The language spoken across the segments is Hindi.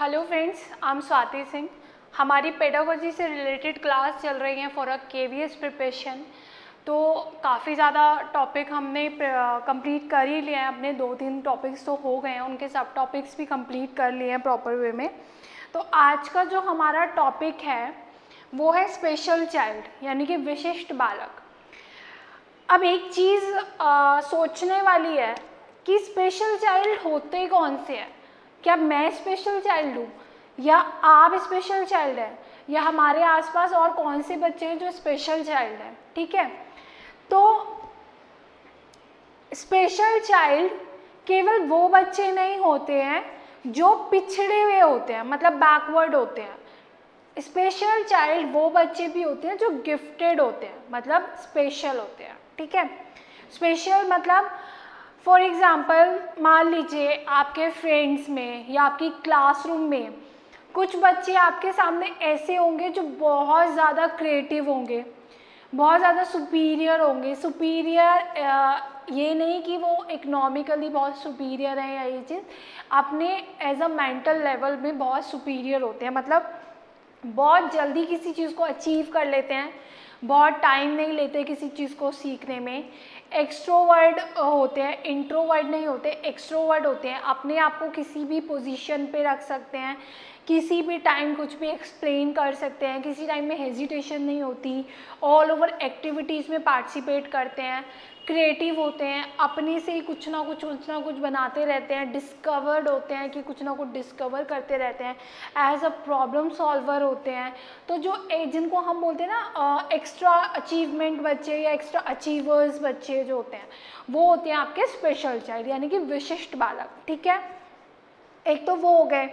Hello friends I am Swati Singh हमारी पेडागोजी से रिलेटेड क्लास चल रही है फॉर अ के वी एस प्रिपरेशन तो काफ़ी ज़्यादा टॉपिक हमने कंप्लीट कर ही लिए हैं. अपने दो तीन टॉपिक्स तो हो गए हैं. उनके सब टॉपिक्स भी कंप्लीट कर लिए हैं प्रॉपर वे में. तो आज का जो हमारा टॉपिक है, वो है स्पेशल चाइल्ड यानी कि विशिष्ट बालक. अब एक चीज़ सोचने वाली है कि स्पेशल चाइल्ड होते कौन से हैं? क्या मैं स्पेशल चाइल्ड हूँ? या आप स्पेशल चाइल्ड हैं? या हमारे आसपास और कौन से बच्चे हैं जो स्पेशल चाइल्ड हैं? ठीक है? तो स्पेशल चाइल्ड केवल वो बच्चे नहीं होते हैं जो पिछड़े हुए होते हैं मतलब बैकवर्ड होते हैं। स्पेशल चाइल्ड वो बच्चे भी होते हैं जो गिफ्टेड होते हैं मतलब स्पेशल होते हैं। ठीक है? स्पेशल मतलब फॉर एग्ज़ाम्पल मान लीजिए आपके फ्रेंड्स में या आपकी क्लासरूम में कुछ बच्चे आपके सामने ऐसे होंगे जो बहुत ज़्यादा क्रिएटिव होंगे, बहुत ज़्यादा सुपीरियर होंगे। सुपीरियर ये नहीं कि वो इकोनॉमिकली बहुत सुपीरियर है या ये चीज़, अपने एज अ मेंटल लेवल में बहुत सुपीरियर होते हैं। मतलब बहुत जल्दी किसी चीज़ को अचीव कर लेते हैं, बहुत टाइम नहीं लेते किसी चीज़ को सीखने में। एक्सट्रोवर्ड होते हैं इंट्रोवर्ड नहीं होते एक्स्ट्रोवर्ड होते हैं। अपने आप को किसी भी पोजीशन पे रख सकते हैं, किसी भी टाइम कुछ भी एक्सप्लेन कर सकते हैं, किसी टाइम में हेजिटेशन नहीं होती ऑल ओवर एक्टिविटीज़ में पार्टिसिपेट करते हैं। क्रिएटिव होते हैं, अपने से ही कुछ ना कुछ कुछ ना कुछ बनाते रहते हैं डिस्कवर्ड होते हैं कि कुछ ना कुछ डिस्कवर करते रहते हैं। एज अ प्रॉब्लम सॉल्वर होते हैं। तो जो जिनको हम बोलते हैं ना एक्स्ट्रा अचीवमेंट बच्चे या एक्स्ट्रा अचीवर्स बच्चे जो होते हैं, वो होते हैं आपके स्पेशल चाइल्ड यानी कि विशिष्ट बालक, ठीक है? एक तो वो हो गए।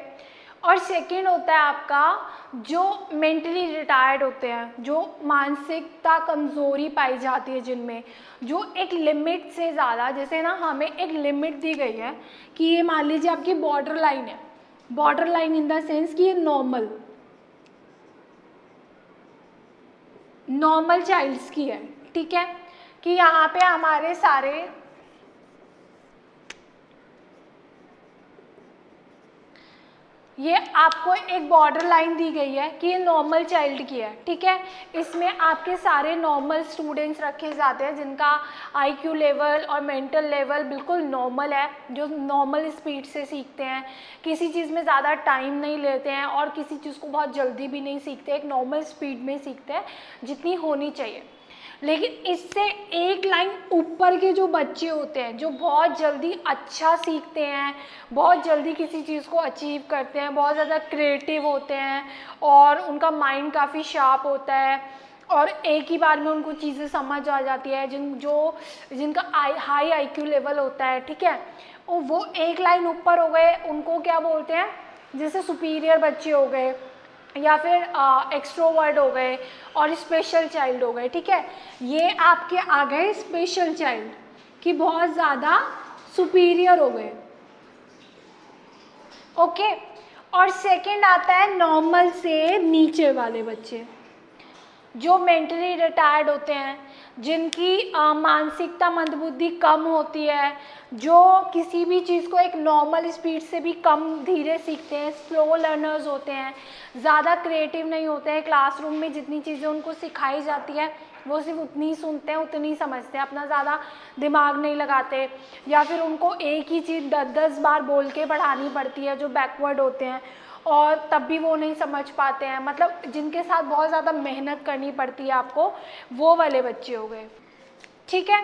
और सेकेंड होता है आपका, जो मेंटली रिटायर्ड होते हैं, जो मानसिकता कमज़ोरी पाई जाती है जिनमें, जो एक लिमिट से ज़्यादा, जैसे ना हमें एक लिमिट दी गई है कि ये मान लीजिए आपकी बॉर्डर लाइन है। Border line in the sense कि ये नॉर्मल नॉर्मल चाइल्ड्स की है, ठीक है? कि यहाँ पे हमारे सारे ये आपको एक बॉर्डर लाइन दी गई है कि ये नॉर्मल चाइल्ड की है, ठीक है? इसमें आपके सारे नॉर्मल स्टूडेंट्स रखे जाते हैं जिनका आईक्यू लेवल और मेंटल लेवल बिल्कुल नॉर्मल है, जो नॉर्मल स्पीड से सीखते हैं। किसी चीज़ में ज़्यादा टाइम नहीं लेते हैं और किसी चीज़ को बहुत जल्दी भी नहीं सीखते, एक नॉर्मल स्पीड में सीखते हैं, जितनी होनी चाहिए। लेकिन इससे एक लाइन ऊपर के जो बच्चे होते हैं, जो बहुत जल्दी अच्छा सीखते हैं, बहुत जल्दी किसी चीज़ को अचीव करते हैं, बहुत ज़्यादा क्रिएटिव होते हैं और उनका माइंड काफ़ी शार्प होता है और एक ही बार में उनको चीज़ें समझ आ जाती है, जिन, जो, जिनका आई हाई आईक्यू लेवल होता है, ठीक है? वो एक लाइन ऊपर हो गए, उनको क्या बोलते हैं? जैसे सुपीरियर बच्चे हो गए। या फिर एक्स्ट्रोवर्ड हो गए और स्पेशल चाइल्ड हो गए, ठीक है? ये आपके आ गए स्पेशल चाइल्ड कि बहुत ज़्यादा सुपीरियर हो गए। ओके और सेकंड आता है नॉर्मल से नीचे वाले बच्चे, जो मेंटली रिटायर्ड होते हैं। जिनकी मानसिकता, मंदबुद्धि कम होती है, जो किसी भी चीज़ को एक नॉर्मल स्पीड से भी कम धीरे सीखते हैं स्लो लर्नर्स होते हैं, ज़्यादा क्रिएटिव नहीं होते हैं क्लासरूम में जितनी चीज़ें उनको सिखाई जाती है, वो सिर्फ़ उतनी ही सुनते हैं, उतनी ही समझते हैं, अपना ज़्यादा दिमाग नहीं लगाते, या फिर उनको एक ही चीज़ दस दस बार बोल के पढ़ानी पड़ती है, जो बैकवर्ड होते हैं और तब भी वो नहीं समझ पाते हैं। मतलब जिनके साथ बहुत ज़्यादा मेहनत करनी पड़ती है आपको, वो वाले बच्चे हो गए। ठीक है?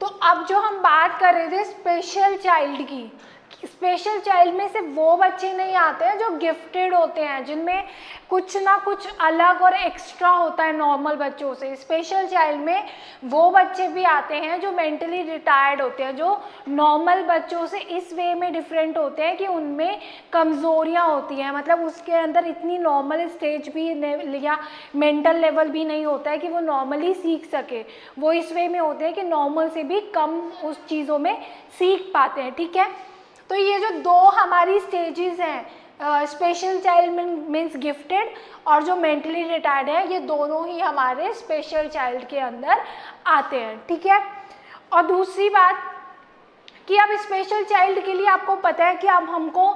तो अब जो हम बात कर रहे थे स्पेशल चाइल्ड की स्पेशल चाइल्ड में से वो बच्चे नहीं आते हैं जो गिफ्टेड होते हैं, जिनमें कुछ ना कुछ अलग और एक्स्ट्रा होता है नॉर्मल बच्चों से। स्पेशल चाइल्ड में वो बच्चे भी आते हैं जो मेंटली रिटायर्ड होते हैं, जो नॉर्मल बच्चों से इस वे में डिफरेंट होते हैं कि उनमें कमज़ोरियाँ होती हैं। मतलब उसके अंदर इतनी नॉर्मल स्टेज भी या मेंटल लेवल भी नहीं होता है कि वो नॉर्मली सीख सके। वो इस वे में होते हैं कि नॉर्मल से भी कम उस चीज़ों में सीख पाते हैं, ठीक है? तो ये जो दो हमारी स्टेजेस हैं स्पेशल चाइल्ड मीन्स गिफ्टेड और जो मेंटली रिटायर्ड है, ये दोनों ही हमारे स्पेशल चाइल्ड के अंदर आते हैं, ठीक है? और दूसरी बात कि अब स्पेशल चाइल्ड के लिए आपको पता है कि अब हमको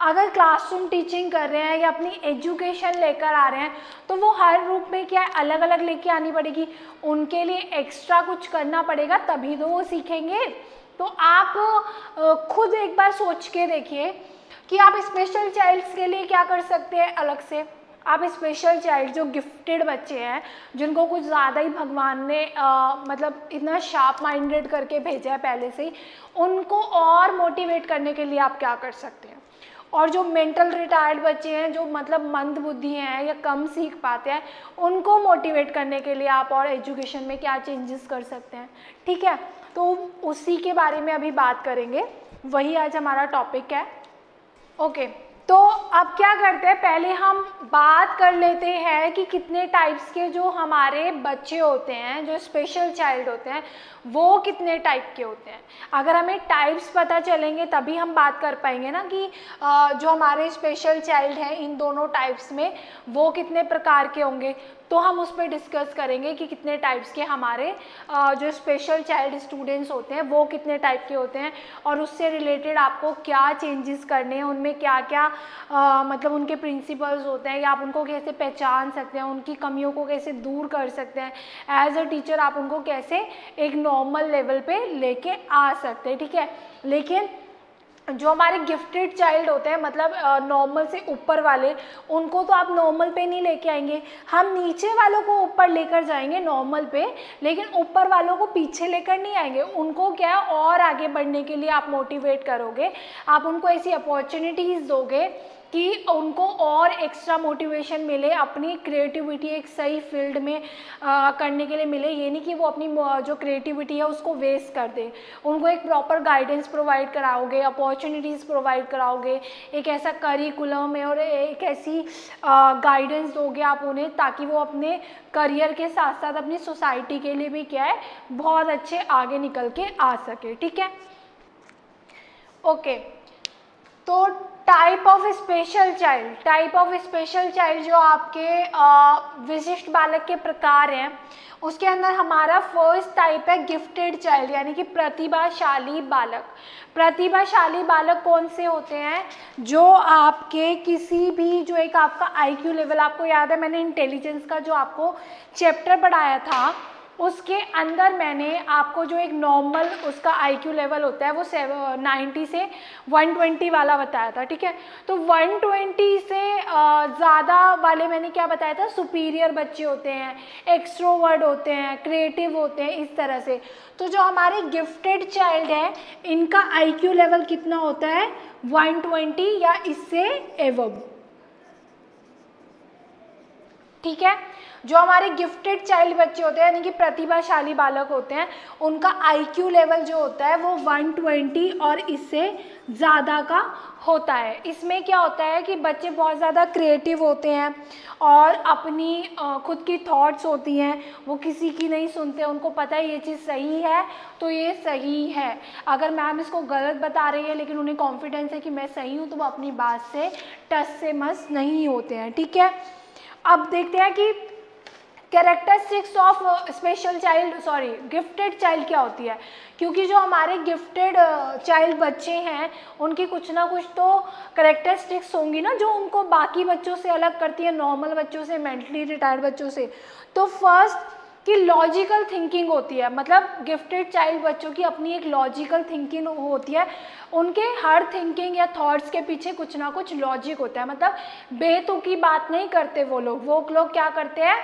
अगर क्लासरूम टीचिंग कर रहे हैं या अपनी एजुकेशन लेकर आ रहे हैं तो वो हर रूप में क्या है अलग अलग लेके आनी पड़ेगी। उनके लिए एक्स्ट्रा कुछ करना पड़ेगा, तभी तो वो सीखेंगे। तो आप खुद एक बार सोच के देखिए कि आप स्पेशल चाइल्ड्स के लिए क्या कर सकते हैं अलग से। आप स्पेशल चाइल्ड जो गिफ्टेड बच्चे हैं जिनको कुछ ज़्यादा ही भगवान ने आ, मतलब इतना शार्प माइंडेड करके भेजा है पहले से ही उनको और मोटिवेट करने के लिए आप क्या कर सकते हैं? और जो मेंटल रिटायर्ड बच्चे हैं जो मतलब मंद बुद्धि हैं या कम सीख पाते हैं उनको मोटिवेट करने के लिए आप और एजुकेशन में क्या चेंजेस कर सकते हैं? ठीक है? तो उसी के बारे में अभी बात करेंगे। वही आज हमारा टॉपिक है। ओके तो अब क्या करते हैं? पहले हम बात कर लेते हैं कि कितने टाइप्स के जो हमारे बच्चे होते हैं, जो स्पेशल चाइल्ड होते हैं, वो कितने टाइप के होते हैं। अगर हमें टाइप्स पता चलेंगे, तभी हम बात कर पाएँगे ना कि जो हमारे स्पेशल चाइल्ड हैं, इन दोनों टाइप्स में वो कितने प्रकार के होंगे। तो हम उस पर डिस्कस करेंगे कि कितने टाइप्स के हमारे जो स्पेशल चाइल्ड स्टूडेंट्स होते हैं वो कितने टाइप के होते हैं और उससे रिलेटेड आपको क्या चेंजेस करने हैं उनमें क्या क्या आ, मतलब उनके प्रिंसिपल्स होते हैं या आप उनको कैसे पहचान सकते हैं उनकी कमियों को कैसे दूर कर सकते हैं। एज अ टीचर आप उनको कैसे एक नॉर्मल लेवल पे लेके आ सकते हैं ठीक है? लेकिन जो हमारे गिफ्टेड चाइल्ड होते हैं मतलब नॉर्मल से ऊपर वाले, उनको तो आप नॉर्मल पे नहीं लेके आएँगे। हम नीचे वालों को ऊपर लेकर जाएँगे नॉर्मल पे, लेकिन ऊपर वालों को पीछे लेकर नहीं आएँगे। उनको क्या और आगे बढ़ने के लिए आप मोटिवेट करोगे। आप उनको ऐसी अपॉर्चुनिटीज़ दोगे। कि उनको और एक्स्ट्रा मोटिवेशन मिले अपनी क्रिएटिविटी एक सही फ़ील्ड में आ, करने के लिए मिले। ये नहीं कि वो अपनी जो क्रिएटिविटी है उसको वेस्ट कर दे। उनको एक प्रॉपर गाइडेंस प्रोवाइड कराओगे अपॉर्चुनिटीज़ प्रोवाइड कराओगे एक ऐसा करिकुलम है और एक ऐसी गाइडेंस दोगे आप उन्हें ताकि वो अपने करियर के साथ साथ अपनी सोसाइटी के लिए भी क्या है बहुत अच्छे आगे निकल के आ सके। ठीक है? Okay okay. तो type of special child type of special child जो आपके विशिष्ट बालक के प्रकार हैं, उसके अंदर हमारा फ़र्स्ट टाइप है गिफ्टेड चाइल्ड यानी कि प्रतिभाशाली बालक। प्रतिभाशाली बालक कौन से होते हैं? जो आपके किसी भी, जो एक आपका आईक्यू लेवल आपको याद है मैंने इंटेलिजेंस का जो आपको चैप्टर पढ़ाया था उसके अंदर मैंने आपको जो एक नॉर्मल उसका आईक्यू लेवल होता है, वो नाइन्टी से वन ट्वेंटी वाला बताया था, ठीक है? तो वन ट्वेंटी से ज़्यादा वाले मैंने क्या बताया था? सुपीरियर बच्चे होते हैं एक्स्ट्रोवर्ड होते हैं क्रिएटिव होते हैं, इस तरह से। तो जो हमारे गिफ्टेड चाइल्ड है, इनका आईक्यू लेवल कितना होता है? वन ट्वेंटी या इससे एवब ठीक है? जो हमारे गिफ्टेड चाइल्ड बच्चे होते हैं, यानी कि प्रतिभाशाली बालक होते हैं, उनका आईक्यू लेवल जो होता है वो 120 और इससे ज़्यादा का होता है। इसमें क्या होता है कि बच्चे बहुत ज़्यादा क्रिएटिव होते हैं और अपनी खुद की थॉट्स होती हैं, वो किसी की नहीं सुनते, उनको पता है ये चीज़ सही है तो ये सही है। अगर मैम इसको गलत बता रही है, लेकिन उन्हें कॉन्फिडेंस है कि मैं सही हूँ तो वो अपनी बात से टस से मस नहीं होते हैं, ठीक है? अब देखते हैं कि characteristics of special child sorry gifted child क्या होती है? क्योंकि जो हमारे गिफ्टेड चाइल्ड uh, बच्चे हैं उनकी कुछ ना कुछ तो करेक्टरिस्टिक्स होंगी ना जो उनको बाकी बच्चों से अलग करती है नॉर्मल बच्चों से मेंटली रिटायर्ड बच्चों से। तो फ़र्स्ट कि लॉजिकल थिंकिंग होती है मतलब गिफ्टेड चाइल्ड बच्चों की अपनी एक लॉजिकल थिंकिंग होती है। उनके हर थिंकिंग या थॉट्स के पीछे कुछ ना कुछ लॉजिक होता है। मतलब बेतुकी बात नहीं करते वो लोग वो लोग क्या करते हैं?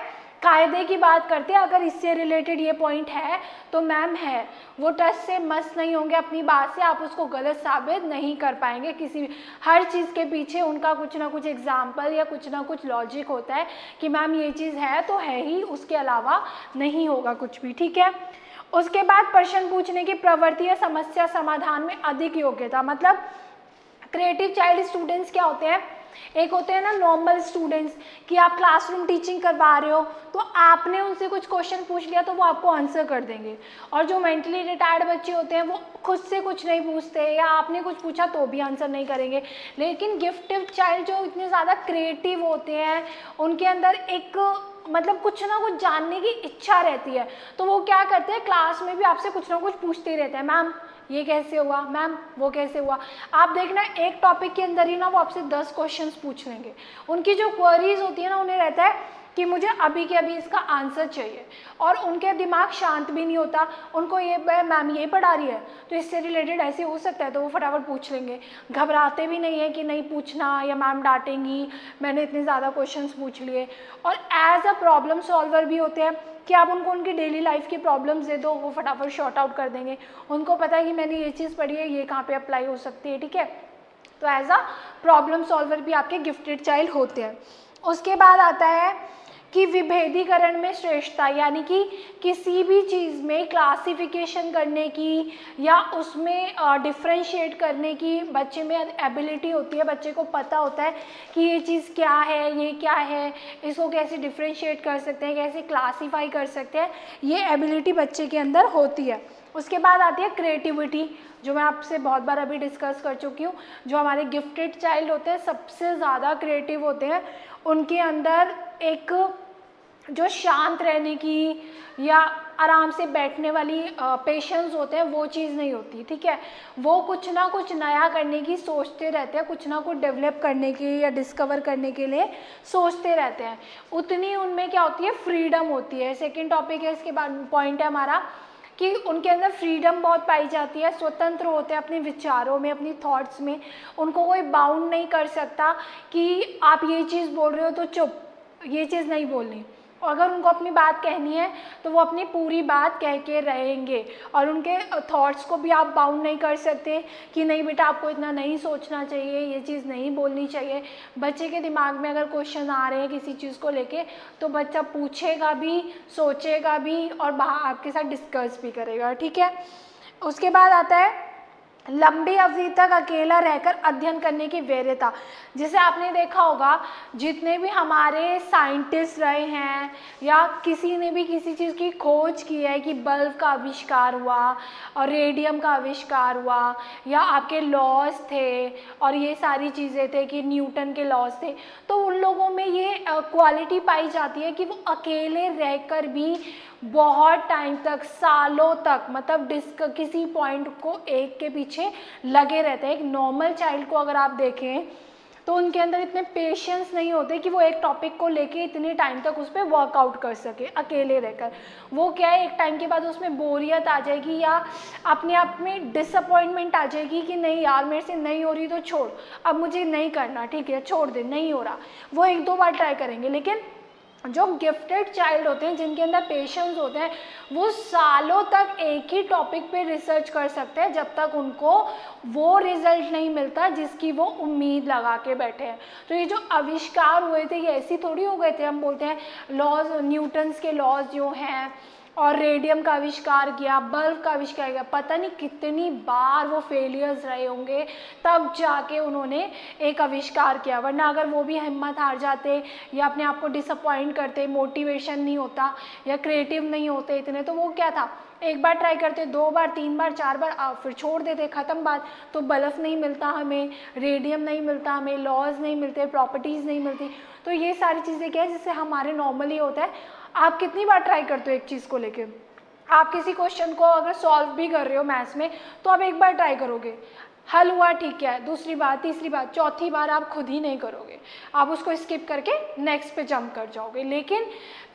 कायदे की बात करते हैं, अगर इससे रिलेटेड ये पॉइंट है तो मैम है। वो टच से मस्त नहीं होंगे, अपनी बात से आप उसको गलत साबित नहीं कर पाएँगे। किसी हर चीज़ के पीछे उनका कुछ ना कुछ एग्ज़ाम्पल या कुछ ना कुछ लॉजिक होता है कि मैम ये चीज़ है तो है ही, उसके अलावा नहीं होगा कुछ भी, ठीक है? उसके बाद प्रश्न पूछने की प्रवृत्ति या समस्या समाधान में अधिक योग्यता मतलब क्रिएटिव चाइल्ड स्टूडेंट्स क्या होते हैं? एक होते हैं ना नॉर्मल स्टूडेंट्स कि आप क्लासरूम टीचिंग करवा रहे हो तो आपने उनसे कुछ क्वेश्चन पूछ लिया तो वो आपको आंसर कर देंगे। और जो मेंटली रिटायर्ड बच्चे होते हैं, वो खुद से कुछ नहीं पूछते या आपने कुछ पूछा तो भी आंसर नहीं करेंगे। लेकिन गिफ्टिव चाइल्ड जो इतने ज़्यादा क्रिएटिव होते हैं, उनके अंदर एक मतलब कुछ ना कुछ जानने की इच्छा रहती है। तो वो क्या करते हैं क्लास में भी आपसे कुछ ना कुछ पूछते ही रहते हैं। मैम ये कैसे हुआ? मैम, वो कैसे हुआ? आप देखना, एक टॉपिक के अंदर ही ना वो आपसे दस क्वेश्चंस पूछ लेंगे। उनकी जो क्वेरीज होती है ना, उन्हें रहता है कि मुझे अभी के अभी इसका आंसर चाहिए। और उनके दिमाग शांत भी नहीं होता। उनको ये मैम ये पढ़ा रही है। तो इससे रिलेटेड ऐसे हो सकता है तो वो फटाफट पूछ लेंगे। घबराते भी नहीं है कि नहीं पूछना, या मैम डांटेंगी, मैंने इतने ज़्यादा क्वेश्चन पूछ लिए। और एज अ प्रॉब्लम सॉल्वर भी होते हैं कि आप उनको उनकी डेली लाइफ की प्रॉब्लम्स दे दो, वो फटाफट शॉर्ट आउट कर देंगे। उनको पता है कि मैंने ये चीज़ पढ़ी है, ये कहाँ पे अप्लाई हो सकती है, ठीक है? तो एज अ प्रॉब्लम सॉल्वर भी आपके गिफ्टेड चाइल्ड होते हैं। उसके बाद आता है कि विभेदीकरण में श्रेष्ठता, यानी कि किसी भी चीज़ में क्लासिफिकेशन करने की या उसमें डिफ्रेंशिएट करने की बच्चे में एबिलिटी होती है, बच्चे को पता होता है कि ये चीज़ क्या है, ये क्या है, इसको कैसे डिफ्रेंशिएट कर सकते हैं, कैसे क्लासीफाई कर सकते हैं, ये एबिलिटी बच्चे के अंदर होती है। उसके बाद आती है क्रिएटिविटी जो मैं आपसे बहुत बार अभी डिस्कस कर चुकी हूँ, जो हमारे गिफ्टेड चाइल्ड होते हैं, सबसे ज़्यादा क्रिएटिव होते हैं, उनके अंदर एक, जो शांत रहने की या आराम से बैठने वाली पेशेंस होते हैं, वो चीज़ नहीं होती, ठीक है? वो कुछ ना कुछ नया करने की सोचते रहते हैं, कुछ ना कुछ डेवलप करने की या डिस्कवर करने के लिए सोचते रहते हैं। उतनी उनमें क्या होती है? फ्रीडम होती है। सेकेंड टॉपिक है, इसके बाद पॉइंट है हमारा, कि उनके अंदर फ्रीडम बहुत पाई जाती है। स्वतंत्र होते हैं अपने विचारों में, अपनी थॉट्स में। उनको कोई बाउंड नहीं कर सकता कि आप ये चीज़ बोल रहे हो तो चुप। ये चीज़ नहीं बोलनी। अगर उनको अपनी बात कहनी है तो वो अपनी पूरी बात कह के रहेंगे। और उनके थॉट्स को भी आप बाउंड नहीं कर सकते कि नहीं बेटा, आपको इतना नहीं सोचना चाहिए, ये चीज़ नहीं बोलनी चाहिए। बच्चे के दिमाग में अगर क्वेश्चन आ रहे हैं किसी चीज़ को लेके तो बच्चा पूछेगा भी, सोचेगा भी और आपके साथ डिस्कस भी करेगा, ठीक है? उसके बाद आता है लंबी अवधि तक अकेला रहकर अध्ययन करने की वैर्यता जिसे आपने देखा होगा, जितने भी हमारे साइंटिस्ट रहे हैं, या किसी ने भी किसी चीज़ की खोज की है कि बल्ब का आविष्कार हुआ, और रेडियम का आविष्कार हुआ, या आपके लॉज थे, और ये सारी चीज़ें थे कि न्यूटन के लॉज थे तो उन लोगों में ये क्वालिटी पाई जाती है कि वो अकेले रहकर भी बहुत टाइम तक, सालों तक मतलब डिस्क, किसी पॉइंट को एक के पीछे लगे रहते हैं। एक नॉर्मल चाइल्ड को अगर आप देखें तो उनके अंदर इतने पेशेंस नहीं होते कि वो एक टॉपिक को लेके इतने टाइम तक उस पर वर्कआउट कर सके, अकेले रहकर। वो क्या है, एक टाइम के बाद उसमें बोरियत आ जाएगी या अपने आप में डिसअपॉइंटमेंट आ जाएगी कि नहीं यार, मेरे से नहीं हो रही तो छोड़, अब मुझे नहीं करना, ठीक है, छोड़ दे, नहीं हो रहा। वो एक दो बार ट्राई करेंगे, लेकिन जो गिफ्टेड चाइल्ड होते हैं, जिनके अंदर पेशेंस होते हैं, वो सालों तक एक ही टॉपिक पे रिसर्च कर सकते हैं, जब तक उनको वो रिज़ल्ट नहीं मिलता, जिसकी वो उम्मीद लगा के बैठे हैं। तो ये जो आविष्कार हुए थे, ये ऐसी थोड़ी हो गए थे, हम बोलते हैं लॉज न्यूटन्स के लॉज जो हैं और रेडियम का आविष्कार किया बल्ब का आविष्कार किया। पता नहीं कितनी बार वो फेलियर्स रहे होंगे तब जाके उन्होंने एक आविष्कार किया। वरना अगर वो भी हिम्मत हार जाते या अपने आप को डिसअपॉइंट करते मोटिवेशन नहीं होता या क्रिएटिव नहीं होते इतने तो वो क्या था? एक बार ट्राई करते दो बार तीन बार चार बार आ, फिर छोड़ देते ख़त्म बात। तो बल्ब नहीं मिलता हमें रेडियम नहीं मिलता हमें लॉज नहीं मिलते प्रॉपर्टीज़ नहीं मिलती। तो ये सारी चीज़ें क्या है जिससे हमारे नॉर्मली होता है। आप कितनी बार ट्राई करते हो एक चीज़ को लेके? आप किसी क्वेश्चन को अगर सॉल्व भी कर रहे हो मैथ्स में तो आप एक बार ट्राई करोगे। हल हुआ, ठीक है। दूसरी बार तीसरी बार चौथी बार आप खुद ही नहीं करोगे। आप उसको स्किप करके नेक्स्ट पे जंप कर जाओगे। लेकिन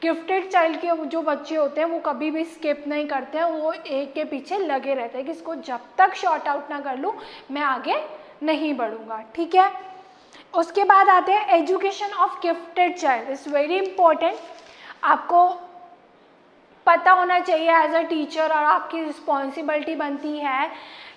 गिफ्टेड चाइल्ड के जो बच्चे होते हैं, वो कभी भी स्किप नहीं करते हैं। वो एक के पीछे लगे रहते हैं कि इसको जब तक शॉर्ट आउट ना कर लूँ, मैं आगे नहीं बढ़ूँगा। ठीक है? उसके बाद आते हैं education of gifted child is very important आपको पता होना चाहिए एज अ टीचर और आपकी रिस्पॉन्सिबिलिटी बनती है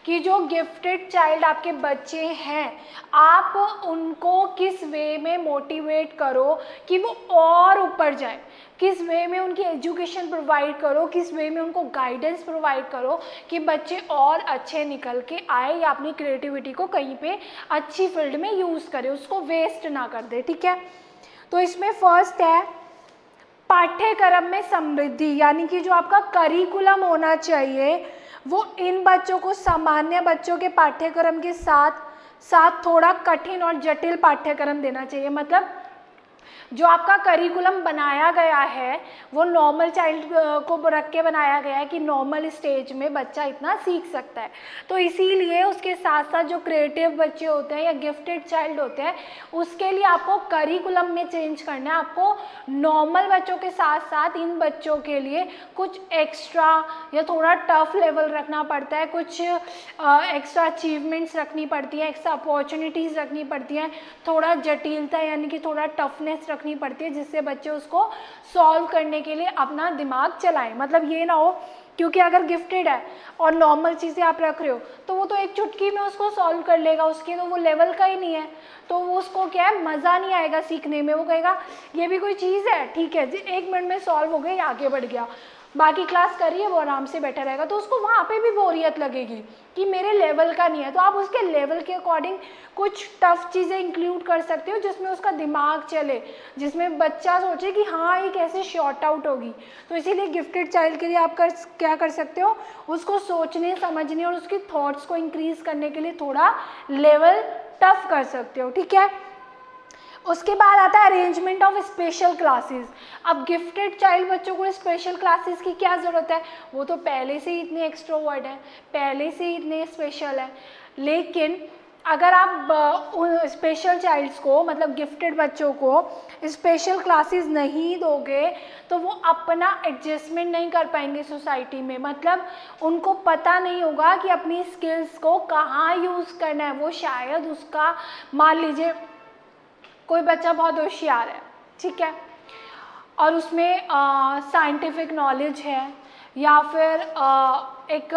कि जो गिफ्टेड चाइल्ड आपके बच्चे हैं, आप उनको किस वे में मोटिवेट करो कि वो और ऊपर जाए? किस वे में उनकी एजुकेशन प्रोवाइड करो? किस वे में उनको गाइडेंस प्रोवाइड करो कि बच्चे और अच्छे निकल के आए या अपनी क्रिएटिविटी को कहीं पे अच्छी फ़ील्ड में यूज़ करें, उसको वेस्ट ना कर दे, ठीक है? तो इसमें फ़र्स्ट है पाठ्यक्रम में समृद्धि, यानी कि जो आपका करिकुलम होना चाहिए, वो इन बच्चों को, सामान्य बच्चों के पाठ्यक्रम के साथ साथ थोड़ा कठिन और जटिल पाठ्यक्रम देना चाहिए। मतलब जो आपका करिकुलम बनाया गया है, वो नॉर्मल चाइल्ड को रख के बनाया गया है कि नॉर्मल स्टेज में बच्चा इतना सीख सकता है। तो इसीलिए उसके साथ साथ जो क्रिएटिव बच्चे होते हैं या गिफ्टेड चाइल्ड होते हैं, उसके लिए आपको करिकुलम में चेंज करना है। आपको नॉर्मल बच्चों के साथ साथ इन बच्चों के लिए कुछ एक्स्ट्रा या थोड़ा टफ लेवल रखना पड़ता है। कुछ एक्स्ट्रा अचीवमेंट्स रखनी पड़ती है एक्स्ट्रा अपॉर्चुनिटीज़ रखनी पड़ती हैं। थोड़ा जटिलता यानी कि थोड़ा टफनेस रखनी पड़ती है जिससे बच्चे उसको सॉल्व करने के लिए अपना दिमाग चलाएँ। मतलब ये ना हो, क्योंकि अगर गिफ्टेड है और नॉर्मल चीज़ें आप रख रहे हो तो वो तो एक चुटकी में उसको सॉल्व कर लेगा, उसके तो वो लेवल का ही नहीं है। तो वो उसको क्या है, मज़ा नहीं आएगा सीखने में। वो कहेगा, ये भी कोई चीज़ है, ठीक है एक मिनट में सॉल्व हो गई, आगे बढ़ गया। बाकी क्लास करिए वो आराम से बैठा रहेगा। तो उसको वहाँ पे भी बोरियत लगेगी कि मेरे लेवल का नहीं है। तो आप उसके लेवल के अकॉर्डिंग कुछ टफ चीज़ें इंक्लूड कर सकते हो, जिसमें उसका दिमाग चले, जिसमें बच्चा सोचे कि हाँ ये कैसे शॉर्ट आउट होगी। तो इसीलिए गिफ्टेड चाइल्ड के लिए आप कर, क्या कर सकते हो? उसको सोचने, समझने और उसकी थॉट्स को इंक्रीज करने के लिए थोड़ा लेवल टफ कर सकते हो। ठीक है? उसके बाद आता है अरेंजमेंट ऑफ़ स्पेशल क्लासेस अब गिफ्टेड चाइल्ड बच्चों को स्पेशल क्लासेस की क्या ज़रूरत है? वो तो पहले से ही इतने एक्स्ट्रोवर्ड हैं, पहले से ही इतने स्पेशल हैं. लेकिन अगर आप उन स्पेशल चाइल्ड्स को मतलब गिफ्टेड बच्चों को स्पेशल क्लासेस नहीं दोगे तो वो अपना एडजस्टमेंट नहीं कर पाएँगे सोसाइटी में. मतलब उनको पता नहीं होगा कि अपनी स्किल्स को कहाँ यूज़ करना है. वो शायद उसका, मान लीजिए कोई बच्चा बहुत होशियार है ठीक है? और उसमें साइंटिफिक नॉलेज है या फिर आ, एक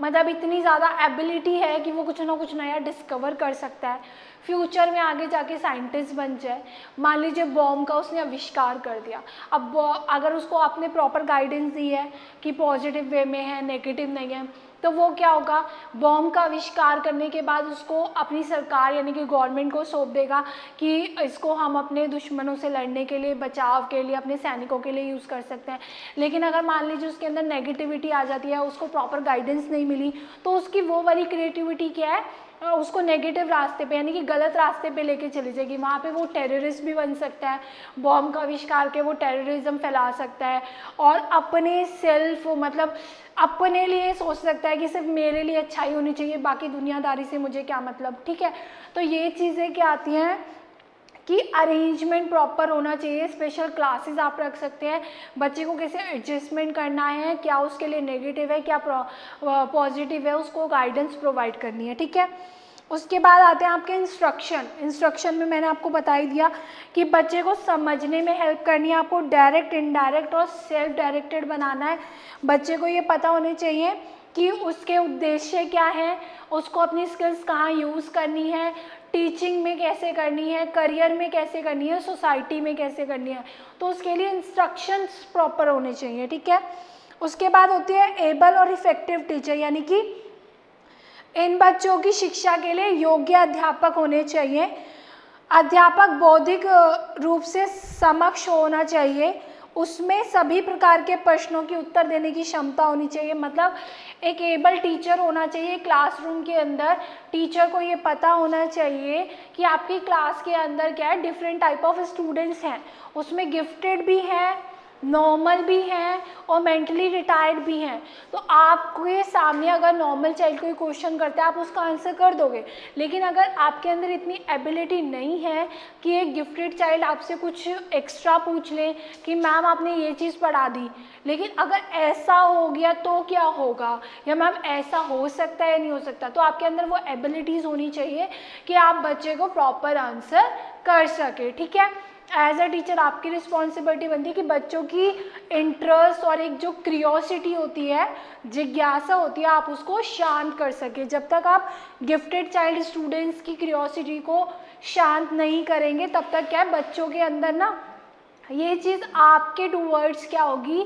मतलब इतनी ज़्यादा एबिलिटी है कि वो कुछ ना कुछ नया डिस्कवर कर सकता है। फ्यूचर में आगे जाके साइंटिस्ट बन जाए। मान लीजिए बॉम्ब का उसने आविष्कार कर दिया। अब अगर उसको आपने प्रॉपर गाइडेंस दी है कि पॉजिटिव वे में है नेगेटिव नहीं है तो वो क्या होगा? बॉम्ब का आविष्कार करने के बाद उसको अपनी सरकार यानी कि गवर्नमेंट को सौंप देगा कि इसको हम अपने दुश्मनों से लड़ने के लिए, बचाव के लिए, अपने सैनिकों के लिए यूज़ कर सकते हैं। लेकिन अगर मान लीजिए उसके अंदर नेगेटिविटी आ जाती है, उसको प्रॉपर गाइडेंस नहीं मिली तो उसकी वो वाली क्रिएटिविटी क्या है? उसको नेगेटिव रास्ते पे, यानी कि गलत रास्ते पे लेके चली जाएगी। वहाँ पे वो टेररिस्ट भी बन सकता है बॉम्ब का आविष्कार के वो टेररिज्म फैला सकता है और अपने सेल्फ मतलब अपने लिए सोच सकता है कि सिर्फ़ मेरे लिए अच्छाई होनी चाहिए, बाकी दुनियादारी से मुझे क्या मतलब ठीक है? तो ये चीज़ें क्या आती हैं? कि अरेंजमेंट प्रॉपर होना चाहिए स्पेशल क्लासेस आप रख सकते हैं। बच्चे को कैसे एडजस्टमेंट करना है, क्या उसके लिए नेगेटिव है, क्या पॉजिटिव है, उसको गाइडेंस प्रोवाइड करनी है, ठीक है? उसके बाद आते हैं आपके इंस्ट्रक्शन इंस्ट्रक्शन में मैंने आपको बता ही दिया कि बच्चे को समझने में हेल्प करनी है, आपको डायरेक्ट इनडायरेक्ट और सेल्फ डायरेक्टेड बनाना है। बच्चे को ये पता होने चाहिए कि उसके उद्देश्य क्या है, उसको अपनी स्किल्स कहाँ यूज़ करनी है टीचिंग में कैसे करनी है, करियर में कैसे करनी है, सोसाइटी में कैसे करनी है तो उसके लिए इंस्ट्रक्शंस प्रॉपर होने चाहिए, ठीक है? उसके बाद होती है एबल और इफ़ेक्टिव टीचर यानी कि इन बच्चों की शिक्षा के लिए योग्य अध्यापक होने चाहिए। अध्यापक बौद्धिक रूप से समक्ष होना चाहिए। उसमें सभी प्रकार के प्रश्नों की उत्तर देने की क्षमता होनी चाहिए मतलब एक एबल टीचर होना चाहिए क्लासरूम के अंदर। टीचर को ये पता होना चाहिए कि आपकी क्लास के अंदर क्या है डिफरेंट टाइप ऑफ़ स्टूडेंट्स हैं। उसमें गिफ्टेड भी हैं नॉर्मल भी हैं और मेंटली रिटायर्ड भी हैं। तो आपके सामने अगर नॉर्मल चाइल्ड कोई क्वेश्चन करता है, आप उसका आंसर कर दोगे। लेकिन अगर आपके अंदर इतनी एबिलिटी नहीं है कि एक गिफ्टेड चाइल्ड आपसे कुछ एक्स्ट्रा पूछ ले कि, मैम, आपने ये चीज़ पढ़ा दी। लेकिन अगर ऐसा हो गया तो क्या होगा? या मैम, ऐसा हो सकता है या नहीं हो सकता? तो आपके अंदर वो एबिलिटीज़ होनी चाहिए कि आप बच्चे को प्रॉपर आंसर कर सके, ठीक है? एज अ टीचर आपकी रिस्पॉन्सिबिलिटी बनती है कि बच्चों की इंटरेस्ट और एक जो क्रियोसिटी होती है, जिज्ञासा होती है, आप उसको शांत कर सके। जब तक आप गिफ्टेड चाइल्ड स्टूडेंट्स की क्रियोसिटी को शांत नहीं करेंगे, तब तक क्या बच्चों के अंदर ना ये चीज़ आपके टू वर्ड्स क्या होगी?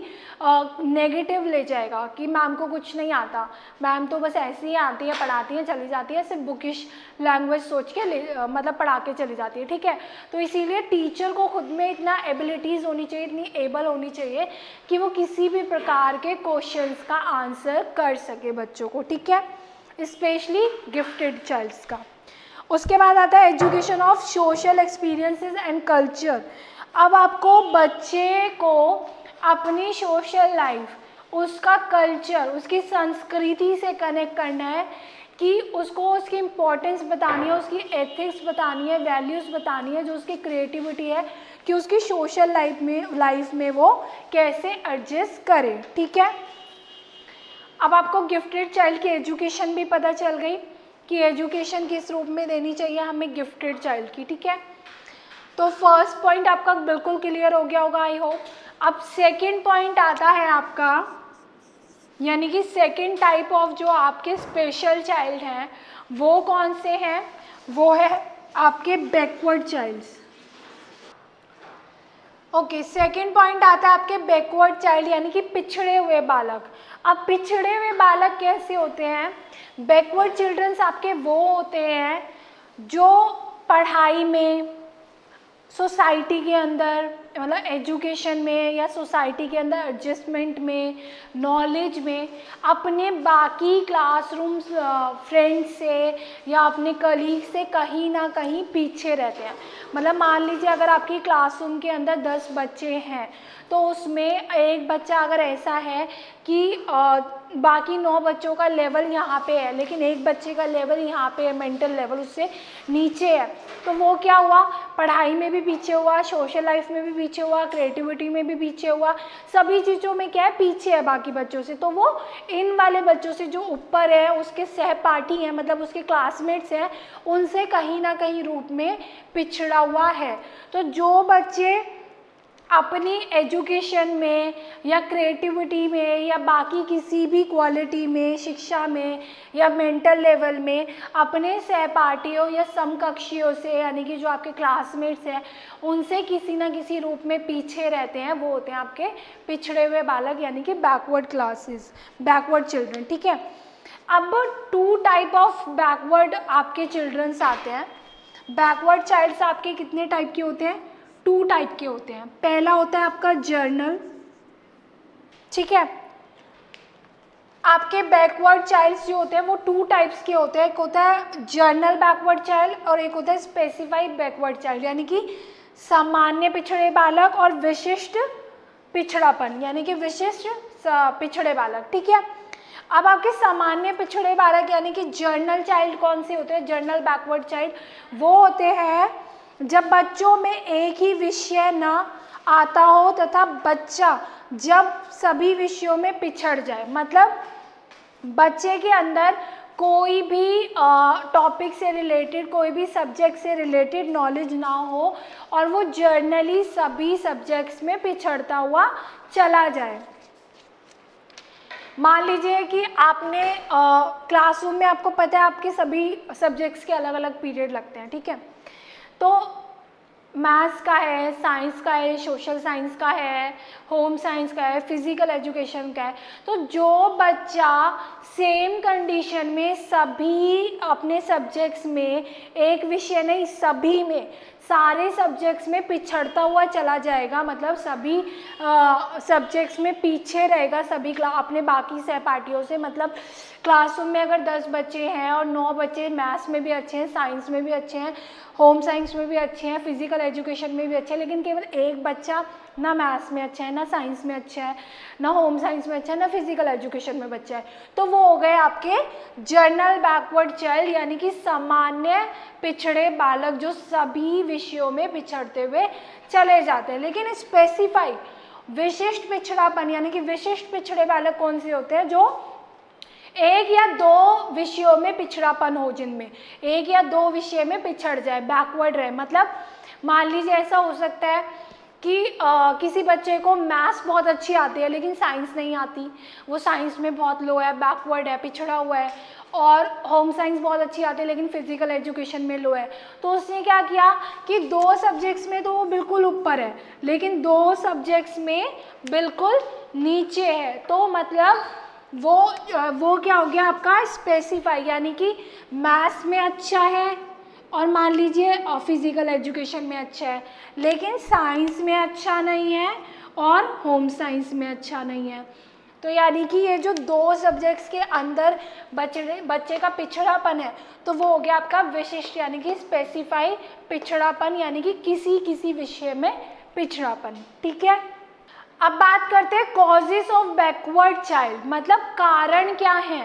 नेगेटिव ले जाएगा कि मैम को कुछ नहीं आता। मैम तो बस ऐसे ही आती है, पढ़ाती है, चली जाती है, सिर्फ़ बुकिश लैंग्वेज सोच के ले मतलब पढ़ा के चली जाती है, ठीक है? तो इसीलिए टीचर को खुद में इतना एबिलिटीज़ होनी चाहिए, इतनी एबल होनी चाहिए कि वो किसी भी प्रकार के क्वेश्चंस का आंसर कर सके बच्चों को, ठीक है? स्पेशली गिफ्टेड चाइल्ड्स का। उसके बाद आता है education of social experiences and culture अब आपको बच्चे को अपनी सोशल लाइफ उसका कल्चर उसकी संस्कृति से कनेक्ट करना है कि उसको उसकी इम्पोर्टेंस बतानी है, उसकी एथिक्स बतानी है वैल्यूज़ बतानी है, जो उसकी क्रिएटिविटी है, कि उसकी सोशल लाइफ में लाइफ में वो कैसे एडजस्ट करे, ठीक है? अब आपको गिफ्टेड चाइल्ड की एजुकेशन भी पता चल गई कि एजुकेशन किस रूप में देनी चाहिए हमें गिफ्टेड चाइल्ड की, ठीक है? तो फ़र्स्ट पॉइंट आपका बिल्कुल क्लियर हो गया होगा आई होप अब सेकंड पॉइंट आता है आपका, यानी कि सेकंड टाइप ऑफ़ जो आपके स्पेशल चाइल्ड हैं, वो कौन से हैं? वो है आपके backward childs okay second point आता है आपके बैकवर्ड चाइल्ड यानी कि पिछड़े हुए बालक. अब पिछड़े हुए बालक कैसे होते हैं? बैकवर्ड चिल्ड्रंस आपके वो होते हैं जो पढ़ाई में सोसाइटी के अंदर मतलब एजुकेशन में या सोसाइटी के अंदर एडजस्टमेंट में नॉलेज में, अपने बाकी क्लासरूम्स फ्रेंड्स से या अपने कलीग से कहीं ना कहीं पीछे रहते हैं। मतलब मान लीजिए अगर आपकी क्लासरूम के अंदर दस बच्चे हैं तो उसमें एक बच्चा अगर ऐसा है कि बाकी नौ बच्चों का लेवल यहाँ पे है, लेकिन एक बच्चे का लेवल यहाँ पे है मेंटल लेवल उससे नीचे है। तो वो क्या हुआ? पढ़ाई में भी पीछे हुआ सोशल लाइफ में भी पीछे हुआ क्रिएटिविटी में भी पीछे हुआ। सभी चीज़ों में क्या है? पीछे है बाकी बच्चों से। तो वो इन वाले बच्चों से जो ऊपर है, उसके सहपाठी हैं मतलब उसके क्लासमेट्स हैं, उनसे कहीं ना कहीं रूप में पिछड़ा हुआ है। तो जो बच्चे अपनी एजुकेशन में या क्रिएटिविटी में या बाकी किसी भी क्वालिटी में, शिक्षा में या मेंटल लेवल में अपने सहपाठियों या समकक्षियों से, यानी कि जो आपके क्लासमेट्स हैं, उनसे किसी ना किसी रूप में पीछे रहते हैं, वो होते हैं आपके पिछड़े हुए बालक, यानी कि बैकवर्ड क्लासेस बैकवर्ड चिल्ड्रन ठीक है? अब टू टाइप ऑफ़ बैकवर्ड आपके चिल्ड्रंस आते हैं। बैकवर्ड चाइल्ड्स आपके कितने टाइप के होते हैं? टू टाइप के होते हैं। पहला होता है आपका जर्नल। ठीक है? आपके बैकवर्ड चाइल्ड्स जो होते हैं, वो टू टाइप्स के होते हैं। एक होता है जर्नल बैकवर्ड चाइल्ड और एक होता है स्पेसिफाइड बैकवर्ड चाइल्ड यानी कि सामान्य पिछड़े बालक और विशिष्ट पिछड़ापन। यानी कि विशिष्ट पिछड़े बालक। ठीक है? अब आपके सामान्य पिछड़े बालक, यानी कि जर्नल चाइल्ड कौन से होते हैं? जर्नल बैकवर्ड चाइल्ड वो होते हैं जब बच्चों में एक ही विषय न आता हो तथा बच्चा जब सभी विषयों में पिछड़ जाए मतलब बच्चे के अंदर कोई भी टॉपिक से रिलेटेड कोई भी सब्जेक्ट से रिलेटेड नॉलेज ना हो और वो जर्नली सभी सब्जेक्ट्स में पिछड़ता हुआ चला जाए। मान लीजिए कि आपने क्लासरूम में आपको पता है आपके सभी सब्जेक्ट्स के अलग अलग पीरियड लगते हैं, ठीक है? तो मैथ्स का है साइंस का है सोशल साइंस का है होम साइंस का है फ़िज़िकल एजुकेशन का है। तो जो बच्चा सेम कंडीशन में सभी अपने सब्जेक्ट्स में, एक विषय नहीं, सभी में सारे सब्जेक्ट्स में पिछड़ता हुआ चला जाएगा मतलब सभी सब्जेक्ट्स में पीछे रहेगा सभी अपने बाकी सहपाठियों से मतलब क्लासरूम में अगर दस बच्चे हैं और नौ बच्चे मैथ्स में भी अच्छे हैं साइंस में भी अच्छे हैं होम साइंस में भी अच्छे हैं फ़िज़िकल एजुकेशन में भी अच्छे हैं, लेकिन केवल एक बच्चा ना मैथ्स में अच्छा है, ना साइंस में अच्छा है, ना होम साइंस में अच्छा है, ना फ़िज़िकल एजुकेशन में बच्चा है। तो वो हो गए आपके जर्नल बैकवर्ड चाइल्ड, यानी कि सामान्य पिछड़े बालक जो सभी विषयों में पिछड़ते हुए चले जाते हैं। लेकिन स्पेसिफाई विशिष्ट पिछड़ापन, यानी कि विशिष्ट पिछड़े बालक कौन से होते हैं, जो एक या दो विषयों में पिछड़ापन हो जिनमें, एक या दो विषय में पिछड़ जाए बैकवर्ड रहे। मतलब मान लीजिए ऐसा हो सकता है कि आ, किसी बच्चे को मैथ्स बहुत अच्छी आती है लेकिन साइंस नहीं आती। वो साइंस में बहुत लो है बैकवर्ड है पिछड़ा हुआ है और होम साइंस बहुत अच्छी आती है लेकिन फ़िज़िकल एजुकेशन में लो है। तो उसने क्या किया कि दो सब्जेक्ट्स में तो वो बिल्कुल ऊपर है लेकिन दो सब्जेक्ट्स में बिल्कुल नीचे है। तो मतलब वो वो क्या हो गया आपका स्पेसिफाई यानी कि मैथ्स में अच्छा है और मान लीजिए फ़िज़िकल एजुकेशन में अच्छा है, लेकिन साइंस में अच्छा नहीं है और होम साइंस में अच्छा नहीं है। तो यानी कि ये जो दो सब्जेक्ट्स के अंदर बच्चे बच्चे का पिछड़ापन है तो वो हो गया आपका विशिष्ट, यानी कि स्पेसिफाई पिछड़ापन, यानी कि किसी किसी विषय में पिछड़ापन, ठीक है? अब बात करते हैं कॉजेस ऑफ़ बैकवर्ड चाइल्ड मतलब कारण क्या है?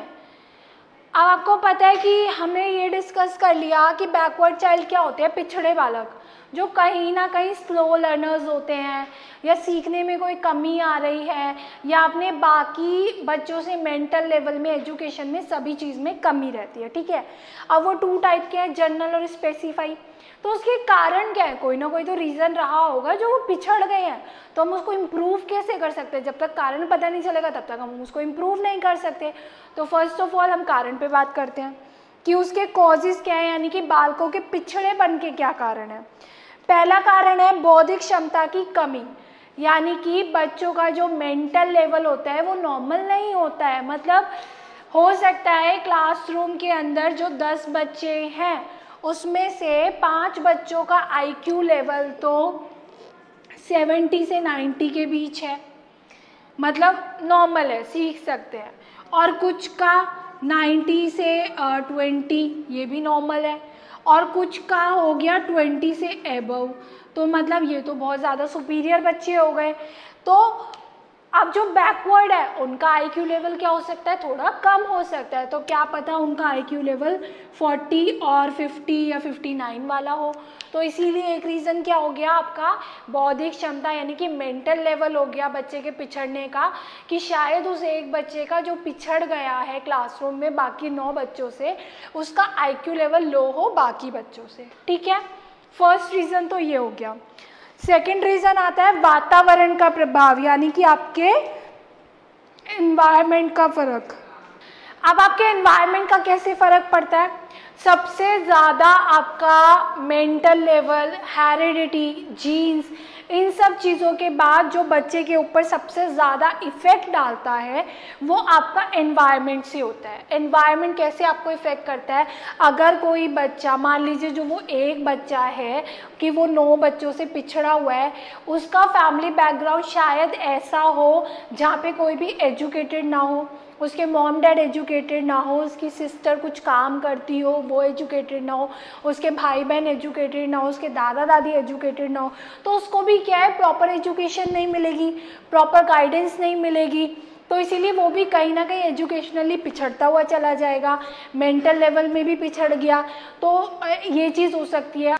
अब आपको पता है कि हमने ये डिस्कस कर लिया कि बैकवर्ड चाइल्ड क्या होते हैं? पिछड़े बालक, जो कहीं ना कहीं स्लो लर्नर्स होते हैं, या सीखने में कोई कमी आ रही है, या अपने बाकी बच्चों से मेंटल लेवल में एजुकेशन में सभी चीज़ में कमी रहती है, ठीक है? अब वो टू टाइप के हैं जनरल और स्पेसिफाई तो उसके कारण क्या है? कोई ना कोई तो रीज़न रहा होगा जो वो पिछड़ गए हैं। तो हम उसको इम्प्रूव कैसे कर सकते हैं? जब तक कारण पता नहीं चलेगा, तब तक हम उसको इम्प्रूव नहीं कर सकते। तो फ़र्स्ट ऑफ़ ऑल हम कारण पे बात करते हैं कि उसके कॉजेज़ क्या है, यानी कि बालकों के पिछड़ेपन के क्या कारण है। पहला कारण है बौद्धिक क्षमता की कमी। यानी कि बच्चों का जो मेंटल लेवल होता है, वो नॉर्मल नहीं होता है। मतलब हो सकता है क्लासरूम के अंदर जो दस बच्चे हैं उसमें से पाँच बच्चों का आईक्यू लेवल तो सेवेंटी से नाइन्टी के बीच है। मतलब नॉर्मल है, सीख सकते हैं। और कुछ का नाइन्टी से ट्वेंटी ये भी नॉर्मल है। और कुछ का हो गया ट्वेंटी से एबव तो मतलब ये तो बहुत ज़्यादा सुपीरियर बच्चे हो गए। तो अब जो बैकवर्ड है, उनका आईक्यू लेवल क्या हो सकता है? थोड़ा कम हो सकता है। तो क्या पता उनका आईक्यू लेवल 40 और 50 या 59 वाला हो। तो इसीलिए एक रीज़न क्या हो गया आपका? बौद्धिक क्षमता, यानी कि मेंटल लेवल हो गया बच्चे के पिछड़ने का, कि शायद उस एक बच्चे का जो पिछड़ गया है क्लासरूम में बाकी नौ बच्चों से, उसका आईक्यू लेवल लो हो बाकी बच्चों से। ठीक है? फ़र्स्ट रीज़न तो ये हो गया। सेकेंड रीज़न आता है वातावरण का प्रभाव, यानी कि आपके एनवायरमेंट का फ़र्क। अब आपके इन्वायरमेंट का कैसे फ़र्क पड़ता है? सबसे ज़्यादा आपका मेंटल लेवल हेरिडिटी जीन्स इन सब चीज़ों के बाद जो बच्चे के ऊपर सबसे ज़्यादा इफ़ेक्ट डालता है, वो आपका एनवायरनमेंट से होता है। एनवायरनमेंट कैसे आपको इफ़ेक्ट करता है? अगर कोई बच्चा, मान लीजिए जो वो एक बच्चा है, कि वो नौ बच्चों से पिछड़ा हुआ है, उसका फैमिली बैकग्राउंड शायद ऐसा हो, जहाँ पे कोई भी एजुकेटेड ना हो। उसके मॉम डैड एजुकेटेड ना हो उसकी सिस्टर कुछ काम करती हो वो एजुकेटेड ना हो उसके भाई बहन एजुकेटेड ना हो उसके दादा दादी एजुकेटेड ना हो तो उसको भी क्या है प्रॉपर एजुकेशन नहीं मिलेगी प्रॉपर गाइडेंस नहीं मिलेगी तो इसीलिए वो भी कहीं ना कहीं एजुकेशनली पिछड़ता हुआ चला जाएगा मेंटल लेवल में भी पिछड़ गया तो ये चीज़ हो सकती है।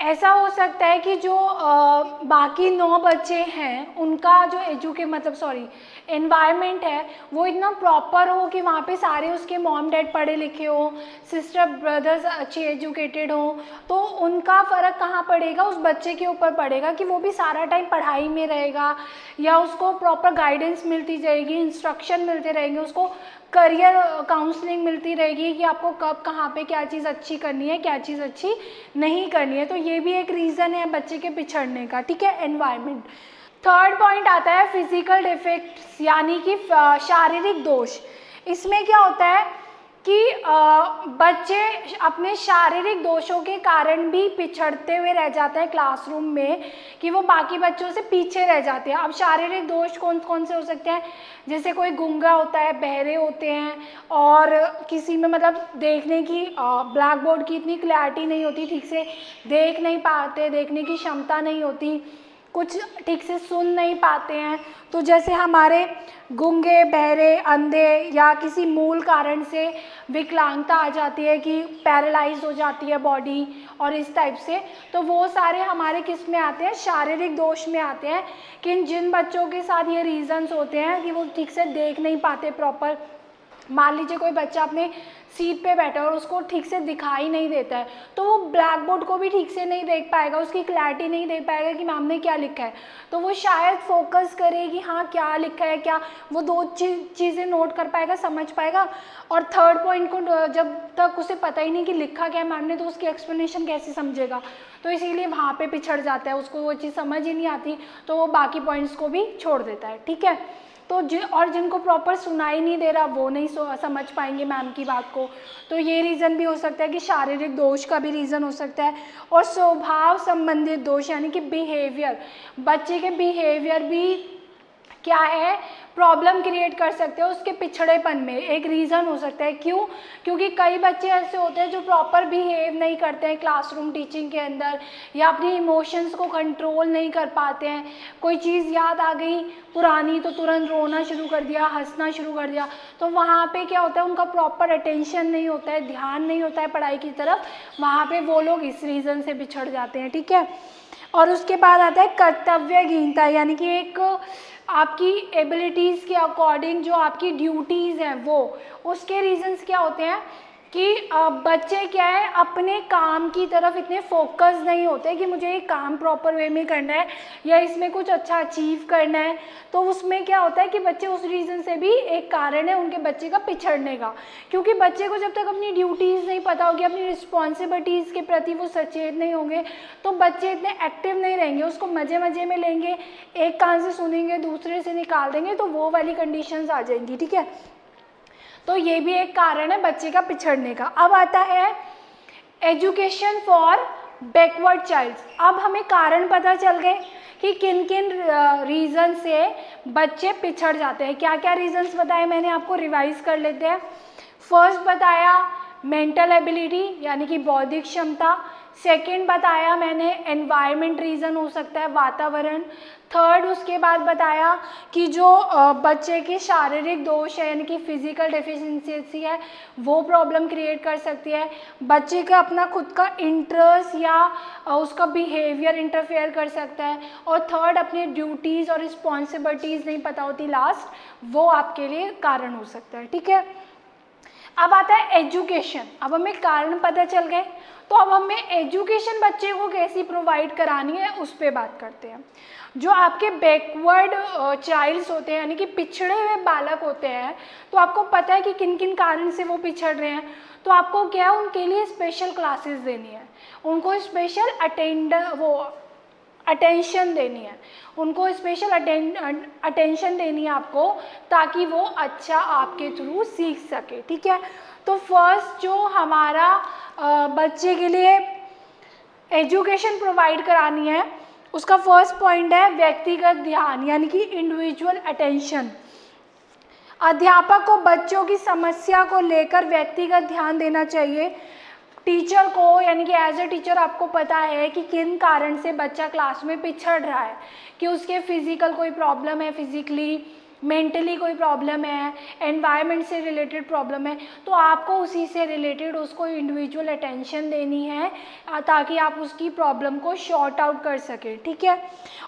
ऐसा हो सकता है कि जो आ, बाकी नौ बच्चे हैं उनका जो एजुके मतलब सॉरी एनवायरनमेंट है, वो इतना प्रॉपर हो कि वहाँ पे सारे उसके मॉम डैड पढ़े लिखे हो सिस्टर ब्रदर्स अच्छे एजुकेटेड हो तो उनका फ़र्क कहाँ पड़ेगा? उस बच्चे के ऊपर पड़ेगा कि वो भी सारा टाइम पढ़ाई में रहेगा या उसको प्रॉपर गाइडेंस मिलती जाएगी इंस्ट्रक्शन मिलते रहेंगे, उसको करियर काउंसलिंग मिलती रहेगी कि आपको कब, कहाँ पे क्या चीज़ अच्छी करनी है, क्या चीज़ अच्छी नहीं करनी है। तो ये भी एक रीज़न है बच्चे के पिछड़ने का, ठीक है? एनवायरनमेंट थर्ड पॉइंट आता है फ़िज़िकल डिफेक्ट्स यानी कि शारीरिक दोष। इसमें क्या होता है कि बच्चे अपने शारीरिक दोषों के कारण भी पिछड़ते हुए रह जाते हैं क्लासरूम में, कि वो बाकी बच्चों से पीछे रह जाते हैं। अब शारीरिक दोष कौन कौन से हो सकते हैं? जैसे कोई गुंगा होता है, बहरे होते हैं, और किसी में मतलब देखने की ब्लैक बोर्ड की इतनी क्लैरिटी नहीं होती, ठीक से देख नहीं पाते, देखने की क्षमता नहीं होती। कुछ ठीक से सुन नहीं पाते हैं। तो जैसे हमारे गुंगे, बहरे, अंधे या किसी मूल कारण से विकलांगता आ जाती है कि पैरालाइज हो जाती है बॉडी और इस टाइप से तो वो सारे हमारे किसमें आते हैं? शारीरिक दोष में आते हैं कि जिन बच्चों के साथ ये रीजंस होते हैं कि वो ठीक से देख नहीं पाते प्रॉपर मान लीजिए कोई बच्चा अपने सीट पे बैठा है और उसको ठीक से दिखाई नहीं देता है। तो वो ब्लैक बोर्ड को भी ठीक से नहीं देख पाएगा, उसकी क्लैरिटी नहीं देख पाएगा कि मैम ने क्या लिखा है। तो वो शायद फोकस करे कि हाँ क्या लिखा है, क्या वो दो चीज़ें नोट कर पाएगा, समझ पाएगा। और थर्ड पॉइंट को, जब तक उसे पता ही नहीं कि लिखा क्या है मैम ने तो उसकी एक्सप्लेनेशन कैसे समझेगा। तो इसीलिए वहाँ पे पिछड़ जाता है, उसको वो चीज़ समझ ही नहीं आती तो वो बाकी पॉइंट्स को भी छोड़ देता है, ठीक है? तो जिन, और जिनको प्रॉपर सुनाई नहीं दे रहा, वो नहीं समझ पाएँगे मैम की बात को। तो ये रीज़न भी हो सकता है कि शारीरिक दोष का भी रीज़न हो सकता है और स्वभाव संबंधित दोष, यानी कि बिहेवियर बच्चे के बिहेवियर भी क्या है? प्रॉब्लम क्रिएट कर सकते हो उसके पिछड़ेपन में। एक रीज़न हो सकता है। क्यों? क्योंकि कई बच्चे ऐसे होते हैं जो प्रॉपर बिहेव नहीं करते हैं क्लासरूम टीचिंग के अंदर या अपने इमोशंस को कंट्रोल नहीं कर पाते हैं। कोई चीज़ याद आ गई, पुरानी तो तुरंत रोना शुरू कर दिया, हंसना शुरू कर दिया। तो वहाँ पे क्या होता है? उनका प्रॉपर अटेंशन नहीं होता है, ध्यान नहीं होता है पढ़ाई की तरफ़। वहाँ पे वो लोग इस रीज़न से बिछड़ जाते हैं, ठीक है? और उसके बाद आता है कर्तव्यहीनता, यानी कि एक आपकी एबिलिटीज़ के अकॉर्डिंग जो आपकी ड्यूटीज़ हैं वो उसके रीजंस क्या होते हैं? कि बच्चे क्या है, अपने काम की तरफ़ इतने फोकस नहीं होते कि मुझे ये काम प्रॉपर वे में करना है या इसमें कुछ अच्छा अचीव करना है। तो उसमें क्या होता है कि बच्चे उस रीज़न से भी एक कारण है उनके बच्चे का पिछड़ने का। क्योंकि बच्चे को जब तक अपनी ड्यूटीज़ नहीं पता होगी, अपनी रिस्पॉन्सिबिलिटीज़ के प्रति वो सचेत नहीं होंगे तो बच्चे इतने एक्टिव नहीं रहेंगे, उसको मज़े मज़े में लेंगे, एक कान से सुनेंगे, दूसरे से निकाल देंगे तो वो वाली कंडीशंस आ जाएँगी, ठीक है? तो ये भी एक कारण है बच्चे का पिछड़ने का। अब आता है एजुकेशन फॉर बैकवर्ड चाइल्ड अब हमें कारण पता चल गए कि किन किन रीज़न से बच्चे पिछड़ जाते हैं। क्या क्या रीज़न्स बताए मैंने आपको? रिवाइज कर लेते हैं। फ़र्स्ट बताया मेंटल एबिलिटी यानी कि बौद्धिक क्षमता। सेकंड बताया मैंने एनवायरमेंट रीज़न हो सकता है, वातावरण। थर्ड उसके बाद बताया कि जो बच्चे के शारीरिक दोष है, यानी कि फ़िज़िकल डेफिशिएंसी है, वो प्रॉब्लम क्रिएट कर सकती है। बच्चे का अपना खुद का इंटरेस्ट या उसका बिहेवियर इंटरफेयर कर सकता है। और थर्ड अपने ड्यूटीज़ और रिस्पॉन्सिबिलिटीज़ नहीं पता होती लास्ट वो आपके लिए कारण हो सकता है, ठीक है? अब आता है एजुकेशन अब हमें कारण पता चल गए। तो अब हमें एजुकेशन बच्चे को कैसी प्रोवाइड करानी है, उस पर बात करते हैं। जो आपके बैकवर्ड चाइल्ड्स होते हैं, यानी कि पिछड़े हुए बालक होते हैं तो आपको पता है कि किन किन कारण से वो पिछड़ रहे हैं। तो आपको क्या है उनके लिए स्पेशल क्लासेस देनी है? उनको स्पेशल अटेंड वो अटेंशन देनी है। उनको स्पेशल अटेंशन देनी है आपको, ताकि वो अच्छा आपके थ्रू सीख सके, ठीक है? तो फ़र्स्ट जो हमारा बच्चे के लिए एजुकेशन प्रोवाइड करानी है, उसका फ़र्स्ट पॉइंट है व्यक्तिगत ध्यान, यानी कि इंडिविजुअल अटेंशन अध्यापक को बच्चों की समस्या को लेकर व्यक्तिगत ध्यान देना चाहिए। टीचर को, यानी कि एज अ टीचर आपको पता है कि किन कारण से बच्चा क्लास में पिछड़ रहा है, कि उसके फ़िज़िकल कोई प्रॉब्लम है फिजिकली मेंटली कोई प्रॉब्लम है, एनवायरनमेंट से रिलेटेड प्रॉब्लम है तो आपको उसी से रिलेटेड उसको इंडिविजुअल अटेंशन देनी है ताकि आप उसकी प्रॉब्लम को शॉर्ट आउट कर सकें, ठीक है?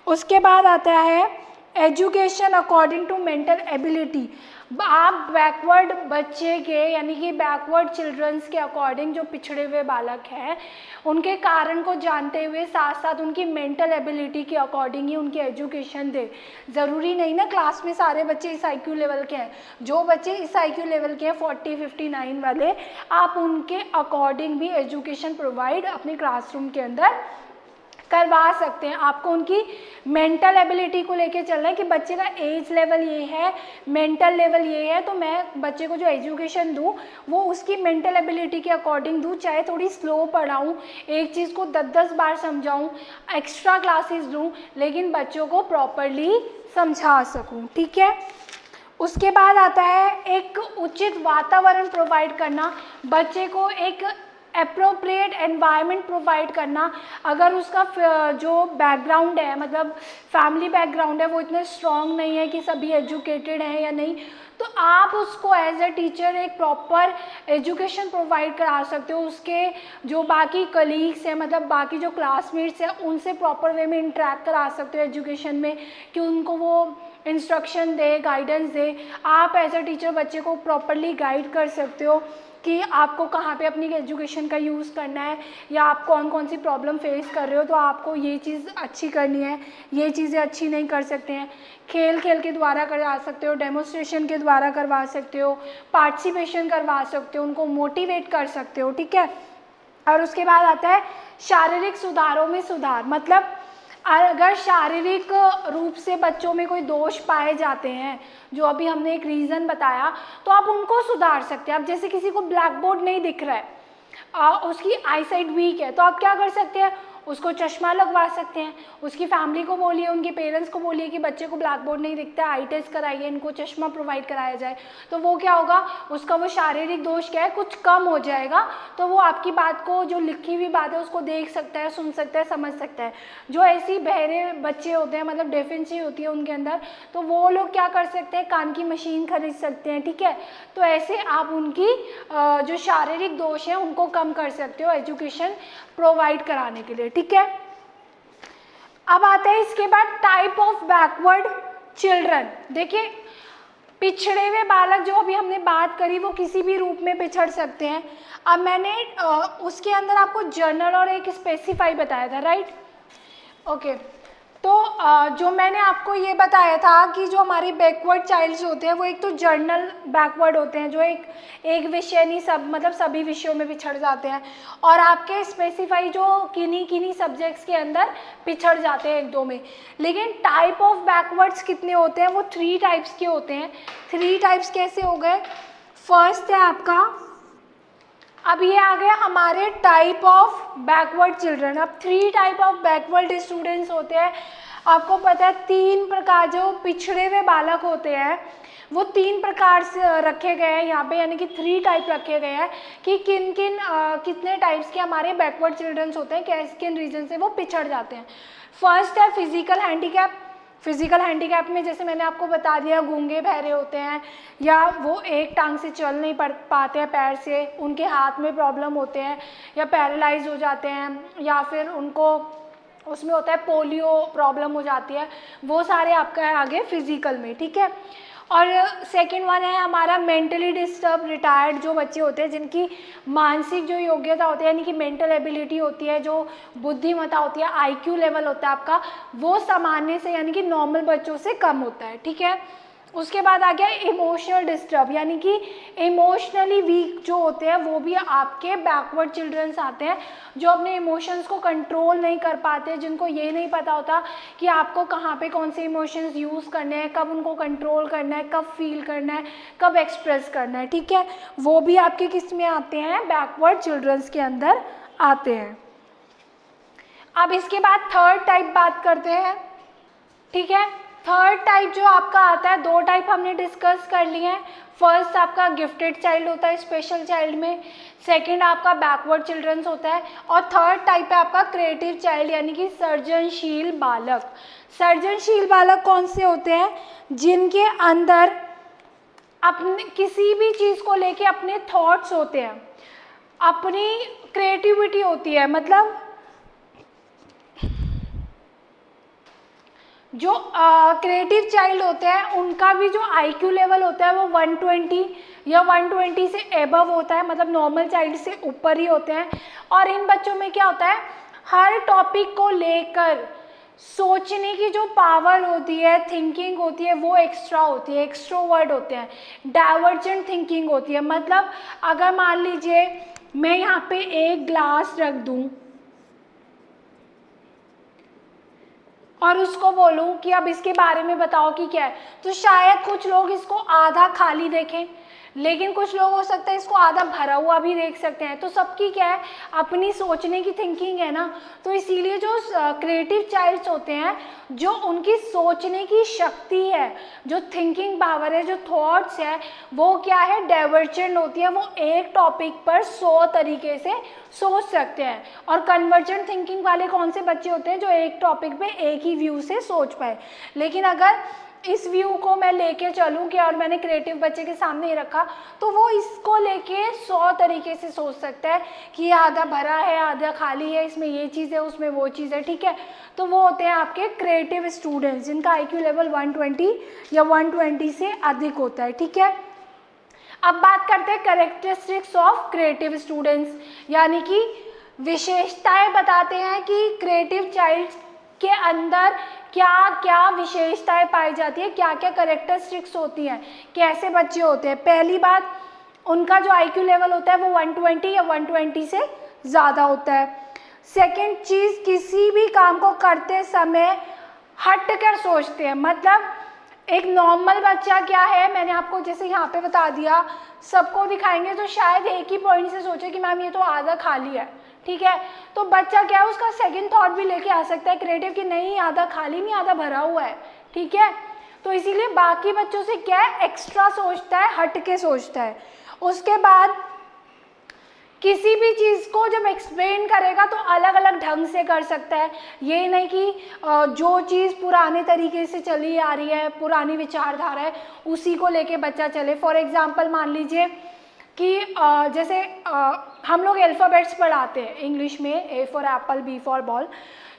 उसके बाद आता है education according to mental ability आप बैकवर्ड बच्चे के, यानी कि बैकवर्ड चिल्ड्रंस के अकॉर्डिंग जो पिछड़े हुए बालक हैं उनके कारण को जानते हुए साथ साथ उनकी मेंटल एबिलिटी के अकॉर्डिंग ही उनकी एजुकेशन दे। ज़रूरी नहीं ना क्लास में सारे बच्चे इस आईक्यू लेवल के हैं। जो बच्चे इस आईक्यू लेवल के हैं फोर्टी फिफ्टी नाइन वाले, आप उनके अकॉर्डिंग भी एजुकेशन प्रोवाइड अपने क्लासरूम के अंदर करवा सकते हैं। आपको उनकी मेंटल एबिलिटी को लेके चलना है कि बच्चे का एज लेवल ये है मेंटल लेवल ये है तो मैं बच्चे को जो एजुकेशन दूँ, वो उसकी मेंटल एबिलिटी के अकॉर्डिंग दूँ। चाहे थोड़ी स्लो पढ़ाऊँ, एक चीज़ को दस दस बार समझाऊँ एक्स्ट्रा क्लासेस दूँ, लेकिन बच्चों को प्रॉपरली समझा सकूँ। ठीक है? उसके बाद आता है एक उचित वातावरण प्रोवाइड करना। बच्चे को एक अप्रोप्रिएट एनवायरनमेंट प्रोवाइड करना, अगर उसका जो बैकग्राउंड है मतलब फैमिली बैकग्राउंड है, वो इतने स्ट्रॉन्ग नहीं है कि सभी एजुकेटेड हैं या नहीं तो आप उसको एज ए टीचर एक प्रॉपर एजुकेशन प्रोवाइड करा सकते हो। उसके जो बाकी कलीग्स हैं मतलब बाकी जो क्लासमेट्स हैं, उनसे प्रॉपर वे में इंटरेक्ट करा सकते हो एजुकेशन में, कि उनको वो इंस्ट्रक्शन दे गाइडेंस दे। आप एज अ टीचर बच्चे को प्रॉपरली गाइड कर सकते हो। कि आपको कहाँ पे अपनी एजुकेशन का यूज़ करना है, या आप कौन कौन सी प्रॉब्लम फेस कर रहे हो तो आपको ये चीज़ अच्छी करनी है, ये चीज़ें अच्छी नहीं कर सकते हैं। खेल खेल के द्वारा करवा सकते हो डेमोस्ट्रेशन के द्वारा करवा सकते हो पार्टिसिपेशन करवा सकते हो, उनको मोटिवेट कर सकते हो, ठीक है? और उसके बाद आता है, शारीरिक सुधारों में सुधार मतलब अगर शारीरिक रूप से बच्चों में कोई दोष पाए जाते हैं जो अभी हमने एक रीज़न बताया तो आप उनको सुधार सकते हैं। आप जैसे किसी को ब्लैक बोर्ड नहीं दिख रहा है आ, उसकी आई साइड वीक है तो आप क्या कर सकते हैं? उसको चश्मा लगवा सकते हैं। उसकी फैमिली को बोलिए, उनके पेरेंट्स को बोलिए कि बच्चे को ब्लैक बोर्ड नहीं दिखता आई टेस्ट कराइए, इनको चश्मा प्रोवाइड कराया जाए। तो वो क्या होगा? उसका वो शारीरिक दोष क्या है? कुछ कम हो जाएगा। तो वो आपकी बात को, जो लिखी हुई बात है, उसको देख सकता है, सुन सकता है, समझ सकता है। जो ऐसी बहरे बच्चे होते हैं मतलब डेफिनेंसी होती है उनके अंदर तो वो लोग क्या कर सकते हैं? कान की मशीन खरीद सकते हैं, ठीक है? तो ऐसे आप उनकी जो शारीरिक दोष है, उनको कम कर सकते हो एजुकेशन प्रोवाइड कराने के लिए ठीक है? अब आते हैं इसके बाद टाइप ऑफ़ बैकवर्ड चिल्ड्रन देखिए, पिछड़े हुए बालक जो अभी हमने बात करी, वो किसी भी रूप में पिछड़ सकते हैं। अब मैंने उसके अंदर आपको जर्नल और एक स्पेसिफाई बताया था राइट ओके तो जो मैंने आपको ये बताया था कि जो हमारे बैकवर्ड चाइल्ड्स होते हैं, वो एक तो जर्नल बैकवर्ड होते हैं, जो एक एक विषय नहीं, सब मतलब सभी विषयों में पिछड़ जाते हैं और आपके स्पेसिफाई जो किन्हीं किन्हीं सब्जेक्ट्स के अंदर पिछड़ जाते हैं एक दो में। लेकिन टाइप ऑफ़ बैकवर्ड्स कितने होते हैं, वो थ्री टाइप्स के होते हैं। थ्री टाइप्स कैसे हो गए? फ़र्स्ट है आपका अब ये आ गया हमारे टाइप ऑफ़ बैकवर्ड चिल्ड्रन अब three type of backward students होते हैं। आपको पता है तीन प्रकार जो पिछड़े हुए बालक होते हैं वो तीन प्रकार से रखे गए हैं। यहाँ पे यानी कि थ्री टाइप रखे गए हैं कि किन किन आ, कितने टाइप्स के हमारे बैकवर्ड चिल्ड्रंस होते हैं कैसे किन रीजन से वो पिछड़ जाते हैं। फ़र्स्ट है फ़िज़िकल हैंडीकैप फ़िज़िकल हैंडीकैप में, जैसे मैंने आपको बता दिया, गूँगे बहरे होते हैं, या वो एक टांग से चल नहीं पड़ पाते हैं, पैर से, उनके हाथ में प्रॉब्लम होते हैं, या पैरालाइज हो जाते हैं, या फिर उनको उसमें होता है पोलियो प्रॉब्लम हो जाती है, वो सारे आपका है आगे फ़िज़िकल में, ठीक है? और सेकेंड वन है हमारा मेंटली डिस्टर्ब रिटायर्ड जो बच्चे होते हैं, जिनकी मानसिक जो योग्यता होती है, यानी कि मेंटल एबिलिटी होती है, जो बुद्धिमता होती है आईक्यू लेवल होता है आपका, वो सामान्य से, यानी कि नॉर्मल बच्चों से कम होता है, ठीक है? उसके बाद आ गया इमोशनल डिस्टर्ब यानी कि इमोशनली वीक जो होते हैं, वो भी आपके बैकवर्ड चिल्ड्रंस आते हैं, जो अपने इमोशंस को कंट्रोल नहीं कर पाते, जिनको ये नहीं पता होता कि आपको कहाँ पे कौन से इमोशंस यूज़ करने हैं, कब उनको कंट्रोल करना है, कब फील करना है, कब एक्सप्रेस करना है, ठीक है? वो भी आपके किसमें आते हैं? बैकवर्ड चिल्ड्रंस के अंदर आते हैं। अब इसके बाद थर्ड टाइप बात करते हैं, ठीक है? थर्ड टाइप जो आपका आता है, दो टाइप हमने डिस्कस कर लिए हैं। फ़र्स्ट आपका गिफ्टेड चाइल्ड होता है स्पेशल चाइल्ड में। सेकंड आपका बैकवर्ड चिल्ड्रंस होता है। और थर्ड टाइप है आपका क्रिएटिव चाइल्ड यानी कि सर्जनशील बालक। सर्जनशील बालक कौन से होते हैं? जिनके अंदर अपने, किसी भी चीज़ को लेके अपने थॉट्स होते हैं। अपनी क्रिएटिविटी होती है मतलब जो क्रिएटिव uh, चाइल्ड होते हैं उनका भी जो आईक्यू लेवल होता है वो 120 या 120 से एबव होता है मतलब नॉर्मल चाइल्ड से ऊपर ही होते हैं। और इन बच्चों में क्या होता है हर टॉपिक को लेकर सोचने की जो पावर होती है थिंकिंग होती है वो एक्स्ट्रा होती है एक्स्ट्रोवर्ड होते हैं डाइवर्जेंट थिंकिंग होती है। मतलब अगर मान लीजिए मैं यहाँ पे एक ग्लास रख दूँ और उसको बोलूँ कि अब इसके बारे में बताओ कि क्या है। तो शायद कुछ लोग इसको आधा खाली देखें। लेकिन कुछ लोग हो सकता है इसको आधा भरा हुआ भी देख सकते हैं। तो सबकी क्या है, अपनी सोचने की थिंकिंग है ना। तो इसीलिए जो क्रिएटिव चाइल्ड्स होते हैं, जो उनकी सोचने की शक्ति है, जो थिंकिंग पावर है, जो थॉट्स है, वो क्या है डाइवर्जेंट होती है। वो एक टॉपिक पर सौ तरीके से सोच सकते हैं। और कन्वर्जेंट थिंकिंग वाले कौन से बच्चे होते हैं, जो एक टॉपिक पे एक ही व्यू से सोच पाए? लेकिन अगर इस व्यू को मैं लेके चलूँ कि और मैंने क्रिएटिव बच्चे के सामने ही रखा तो वो इसको लेके सौ तरीके से सोच सकता है कि ये आधा भरा है, आधा खाली है, इसमें ये चीज़ है, उसमें वो चीज़ है, ठीक है? तो वो होते हैं आपके क्रिएटिव स्टूडेंट्स जिनका आईक्यू लेवल 120 या 120 से अधिक होता है, ठीक है? अब बात करते हैं करेक्टरिस्टिक्स ऑफ़ क्रिएटिव स्टूडेंट्स यानी कि विशेषताएँ बताते हैं कि क्रिएटिव चाइल्ड के अंदर क्या क्या विशेषताएँ पाई जाती है? क्या क्या करेक्टरिस्टिक्स होती हैं? कैसे बच्चे होते हैं? पहली बात, उनका जो आईक्यू लेवल होता है वो 120 या 120 से ज़्यादा होता है। सेकंड चीज़, किसी भी काम को करते समय हट कर सोचते हैं। मतलब एक नॉर्मल बच्चा क्या है? मैंने आपको जैसे यहाँ पे बता दिया, सबको दिखाएँगे तो शायद एक ही पॉइंट से सोचे कि मैम ये तो आधा खाली है। ठीक है? तो बच्चा क्या है, उसका सेकंड थॉट भी लेके आ सकता है क्रिएटिव कि नहीं, आधा खाली नहीं, आधा भरा हुआ है, ठीक है? तो इसीलिए बाकी बच्चों से क्या है एक्स्ट्रा सोचता है हट के सोचता है। उसके बाद किसी भी चीज़ को जब एक्सप्लेन करेगा तो अलग अलग ढंग से कर सकता है। ये नहीं कि जो चीज़ पुराने तरीके से चली आ रही है, पुरानी विचारधारा है, उसी को लेके बच्चा चले। फॉर एग्जांपल मान लीजिए कि जैसे हम लोग अल्फ़ाबेट्स पढ़ाते हैं, इंग्लिश में A for apple B for ball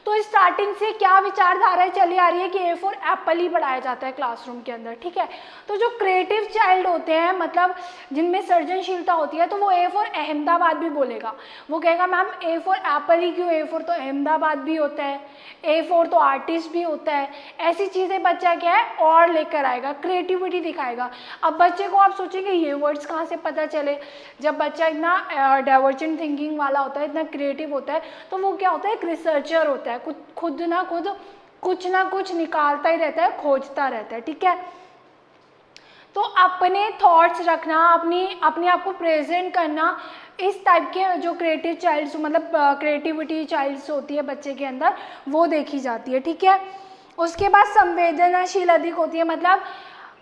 तो स्टार्टिंग से क्या विचारधाराएँ चली आ रही है कि ए फॉर एप्पल ही पढ़ाया जाता है क्लासरूम के अंदर, ठीक है? तो जो क्रिएटिव चाइल्ड होते हैं मतलब जिनमें सर्जनशीलता होती है तो वो ए फॉर अहमदाबाद भी बोलेगा। वो कहेगा, मैम ए फॉर एप्पल ही क्यों? ए फॉर तो अहमदाबाद भी होता है ए फोर तो आर्टिस्ट भी होता है। ऐसी चीज़ें बच्चा क्या है, और लेकर आएगा क्रिएटिविटी दिखाएगा। अब बच्चे को आप सोचेंगे, ये वर्ड्स कहाँ से पता चले? जब बच्चा इतना डाइवर्जेंट थिंकिंग वाला होता है, इतना क्रिएटिव होता है तो वो क्या होता है, एक रिसर्चर होता है। खुद खुद ना खुद कुछ ना कुछ निकालता ही रहता है, खोजता रहता है, ठीक है? तो अपने थॉट्स रखना, अपनी, अपने आप को प्रेजेंट करना, इस टाइप के जो क्रिएटिव चाइल्ड्स मतलब क्रिएटिविटी चाइल्ड्स होती है बच्चे के अंदर, वो देखी जाती है, ठीक है? उसके बाद संवेदनाशील अधिक होती है मतलब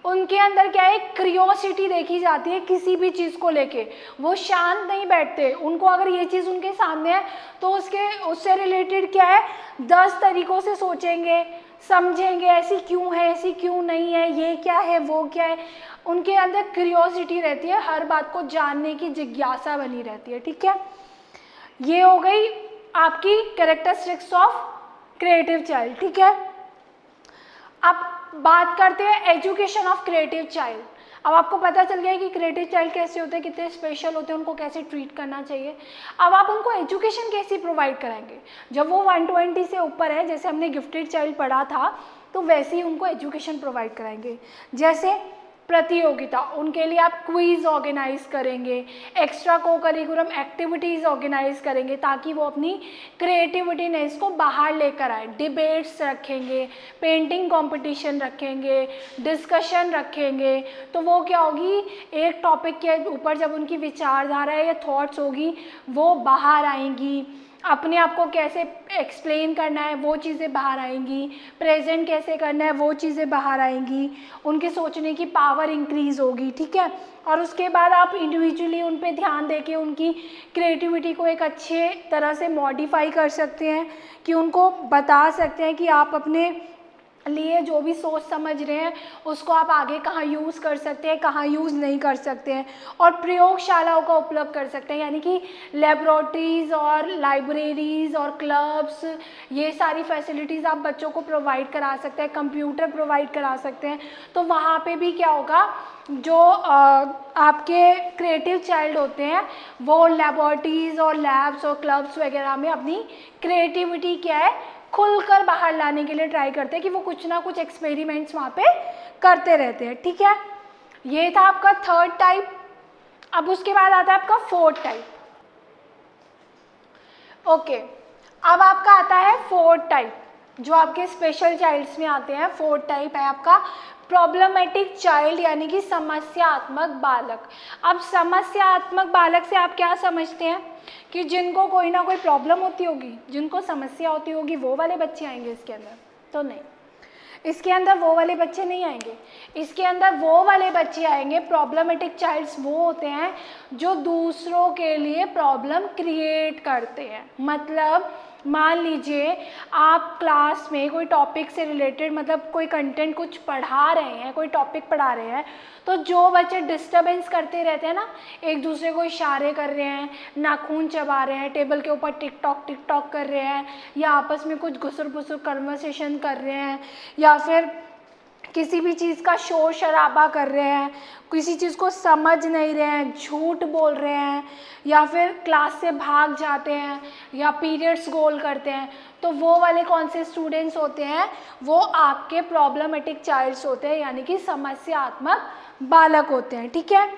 उनके अंदर क्या है? क्रियोसिटी देखी जाती है किसी भी चीज़ को लेके। वो शांत नहीं बैठते। उनको अगर ये चीज़ उनके सामने है तो उसके, उससे रिलेटेड क्या है? दस तरीकों से सोचेंगे, समझेंगे, ऐसी क्यों है, ऐसी क्यों नहीं है, ये क्या है, वो क्या है? उनके अंदर क्रियोसिटी रहती है, हर बात को जानने की जिज्ञासा बनी रहती है, ठीक है? ये हो गई आपकी कैरेक्टरिस्टिक्स ऑफ़ क्रिएटिव चाइल्ड ठीक है? अब बात करते हैं एजुकेशन ऑफ़ क्रिएटिव चाइल्ड। अब आपको पता चल गया कि क्रिएटिव चाइल्ड कैसे होते हैं, कितने स्पेशल होते हैं, उनको कैसे ट्रीट करना चाहिए। अब आप उनको एजुकेशन कैसी प्रोवाइड कराएँगे? जब वो 120 से ऊपर है, जैसे हमने गिफ्टेड चाइल्ड पढ़ा था तो वैसे ही उनको एजुकेशन प्रोवाइड कराएँगे। जैसे प्रतियोगिता, उनके लिए आप क्विज ऑर्गेनाइज करेंगे एक्स्ट्रा को करिकुलम एक्टिविटीज़ ऑर्गेनाइज करेंगे ताकि वो अपनी क्रिएटिविटीनेस को बाहर लेकर आए। डिबेट्स रखेंगे पेंटिंग कंपटीशन रखेंगे डिस्कशन रखेंगे। तो वो क्या होगी? एक टॉपिक के ऊपर जब उनकी विचारधारा या थॉट्स होगी, वो बाहर आएँगी। अपने आप को कैसे एक्सप्लेन करना है, वो चीज़ें बाहर आएँगी प्रेजेंट कैसे करना है, वो चीज़ें बाहर आएँगी, उनके सोचने की पावर इंक्रीज़ होगी, ठीक है? और उसके बाद आप इंडिविजुअली उन पर ध्यान दे के उनकी क्रिएटिविटी को एक अच्छे तरह से मॉडिफाई कर सकते हैं, कि उनको बता सकते हैं कि आप अपने लिए जो भी सोच समझ रहे हैं, उसको आप आगे कहाँ यूज़ कर सकते हैं, कहाँ यूज़ नहीं कर सकते हैं और प्रयोगशालाओं का उपलब्ध कर सकते हैं। यानी कि लेबोरेटरीज़ और लाइब्रेरीज़ और क्लब्स ये सारी फैसिलिटीज़ आप बच्चों को प्रोवाइड करा सकते हैं कंप्यूटर प्रोवाइड करा सकते हैं। तो वहाँ पे भी क्या होगा, जो आपके क्रिएटिव चाइल्ड होते हैं, वो लेबोरेटरीज़ और लैब्स और क्लब्स वगैरह में अपनी क्रिएटिविटी क्या है खुलकर बाहर लाने के लिए ट्राई करते हैं कि वो कुछ ना कुछ एक्सपेरिमेंट्स वहाँ पे करते रहते हैं, ठीक है? ये था आपका थर्ड टाइप अब उसके बाद आता है आपका फोर्थ टाइप ओके अब आपका आता है फोर्थ टाइप जो आपके स्पेशल चाइल्ड्स में आते हैं। फोर्थ टाइप है आपका प्रॉब्लमेटिक चाइल्ड यानी कि समस्यात्मक बालक। अब समस्यात्मक बालक से आप क्या समझते हैं? कि जिनको कोई ना कोई प्रॉब्लम होती होगी, जिनको समस्या होती होगी, वो वाले बच्चे आएँगे इसके अंदर। तो नहीं। इसके अंदर वो वाले बच्चे नहीं आएँगे। इसके अंदर वो वाले बच्चे आएँगे प्रॉब्लमेटिक चाइल्ड्स वो होते हैं, जो दूसरों के लिए प्रॉब्लम क्रिएट करते हैं। मतलब मान लीजिए आप क्लास में कोई टॉपिक से रिलेटेड मतलब कोई कंटेंट कुछ पढ़ा रहे हैं, कोई टॉपिक पढ़ा रहे हैं तो जो बच्चे डिस्टरबेंस करते रहते हैं ना, एक दूसरे को इशारे कर रहे हैं, नाखून चबा रहे हैं टेबल के ऊपर टिक टॉक टिक टॉक कर रहे हैं, या आपस में कुछ घुसर फुसर कन्वर्सेशन कर रहे हैं, या फिर किसी भी चीज़ का शोर शराबा कर रहे हैं, किसी चीज़ को समझ नहीं रहे हैं, झूठ बोल रहे हैं, या फिर क्लास से भाग जाते हैं, या पीरियड्स गोल करते हैं तो वो वाले कौन से स्टूडेंट्स होते हैं, वो आपके प्रॉब्लमेटिक चाइल्ड्स होते हैं, यानी कि समस्यात्मक बालक होते हैं, ठीक है?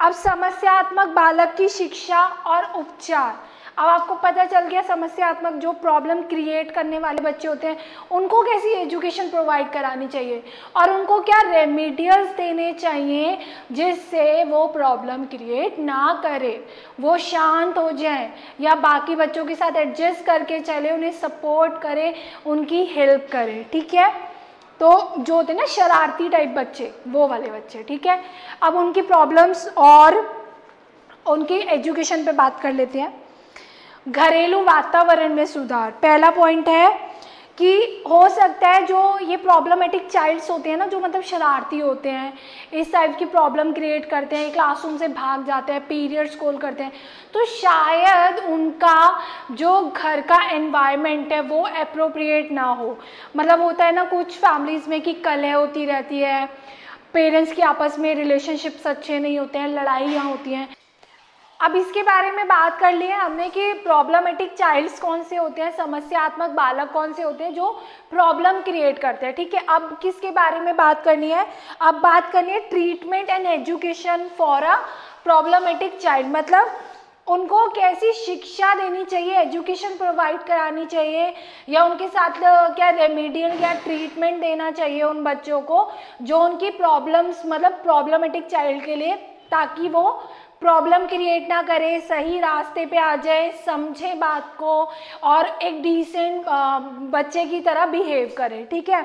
अब समस्यात्मक बालक की शिक्षा और उपचार अब आपको पता चल गया समस्यात्मक जो प्रॉब्लम क्रिएट करने वाले बच्चे होते हैं, उनको कैसी एजुकेशन प्रोवाइड करानी चाहिए? और उनको क्या रेमीडियल्स देने चाहिए जिससे वो प्रॉब्लम क्रिएट ना करे? वो शांत हो जाए या बाकी बच्चों के साथ एडजस्ट करके चले, उन्हें सपोर्ट करे, उनकी हेल्प करे, ठीक है? तो जो होते ना शरारती टाइप बच्चे, वो वाले बच्चे, ठीक है? अब उनकी प्रॉब्लम्स और उनकी एजुकेशन पे बात कर लेते हैं। घरेलू वातावरण में सुधार। पहला पॉइंट है कि हो सकता है जो ये प्रॉब्लमेटिक चाइल्ड्स होते हैं ना, जो मतलब शरारती होते हैं, इस टाइप की प्रॉब्लम क्रिएट करते हैं क्लासरूम से भाग जाते हैं पीरियड्स कॉल करते हैं तो शायद उनका जो घर का एनवायरनमेंट है वो अप्रोप्रिएट ना हो। मतलब होता है ना, कुछ फैमिलीज़ में कि कलह होती रहती है पेरेंट्स की आपस में रिलेशनशिप्स अच्छे नहीं होते हैं लड़ाइयाँ होती हैं। अब इसके बारे में बात कर लिए हमने कि प्रॉब्लमेटिक चाइल्ड्स कौन से होते हैं, समस्यात्मक बालक कौन से होते हैं जो प्रॉब्लम क्रिएट करते हैं। ठीक है, अब किसके बारे में बात करनी है? अब बात करनी है treatment and education for a problematic child मतलब उनको कैसी शिक्षा देनी चाहिए एजुकेशन प्रोवाइड करानी चाहिए, या उनके साथ क्या रेमेडियल या ट्रीटमेंट देना चाहिए उन बच्चों को, जो उनकी प्रॉब्लम्स मतलब प्रॉब्लमेटिक चाइल्ड के लिए, ताकि वो प्रॉब्लम क्रिएट ना करे, सही रास्ते पे आ जाए, समझे बात को और एक डिसेंट बच्चे की तरह बिहेव करे, ठीक है?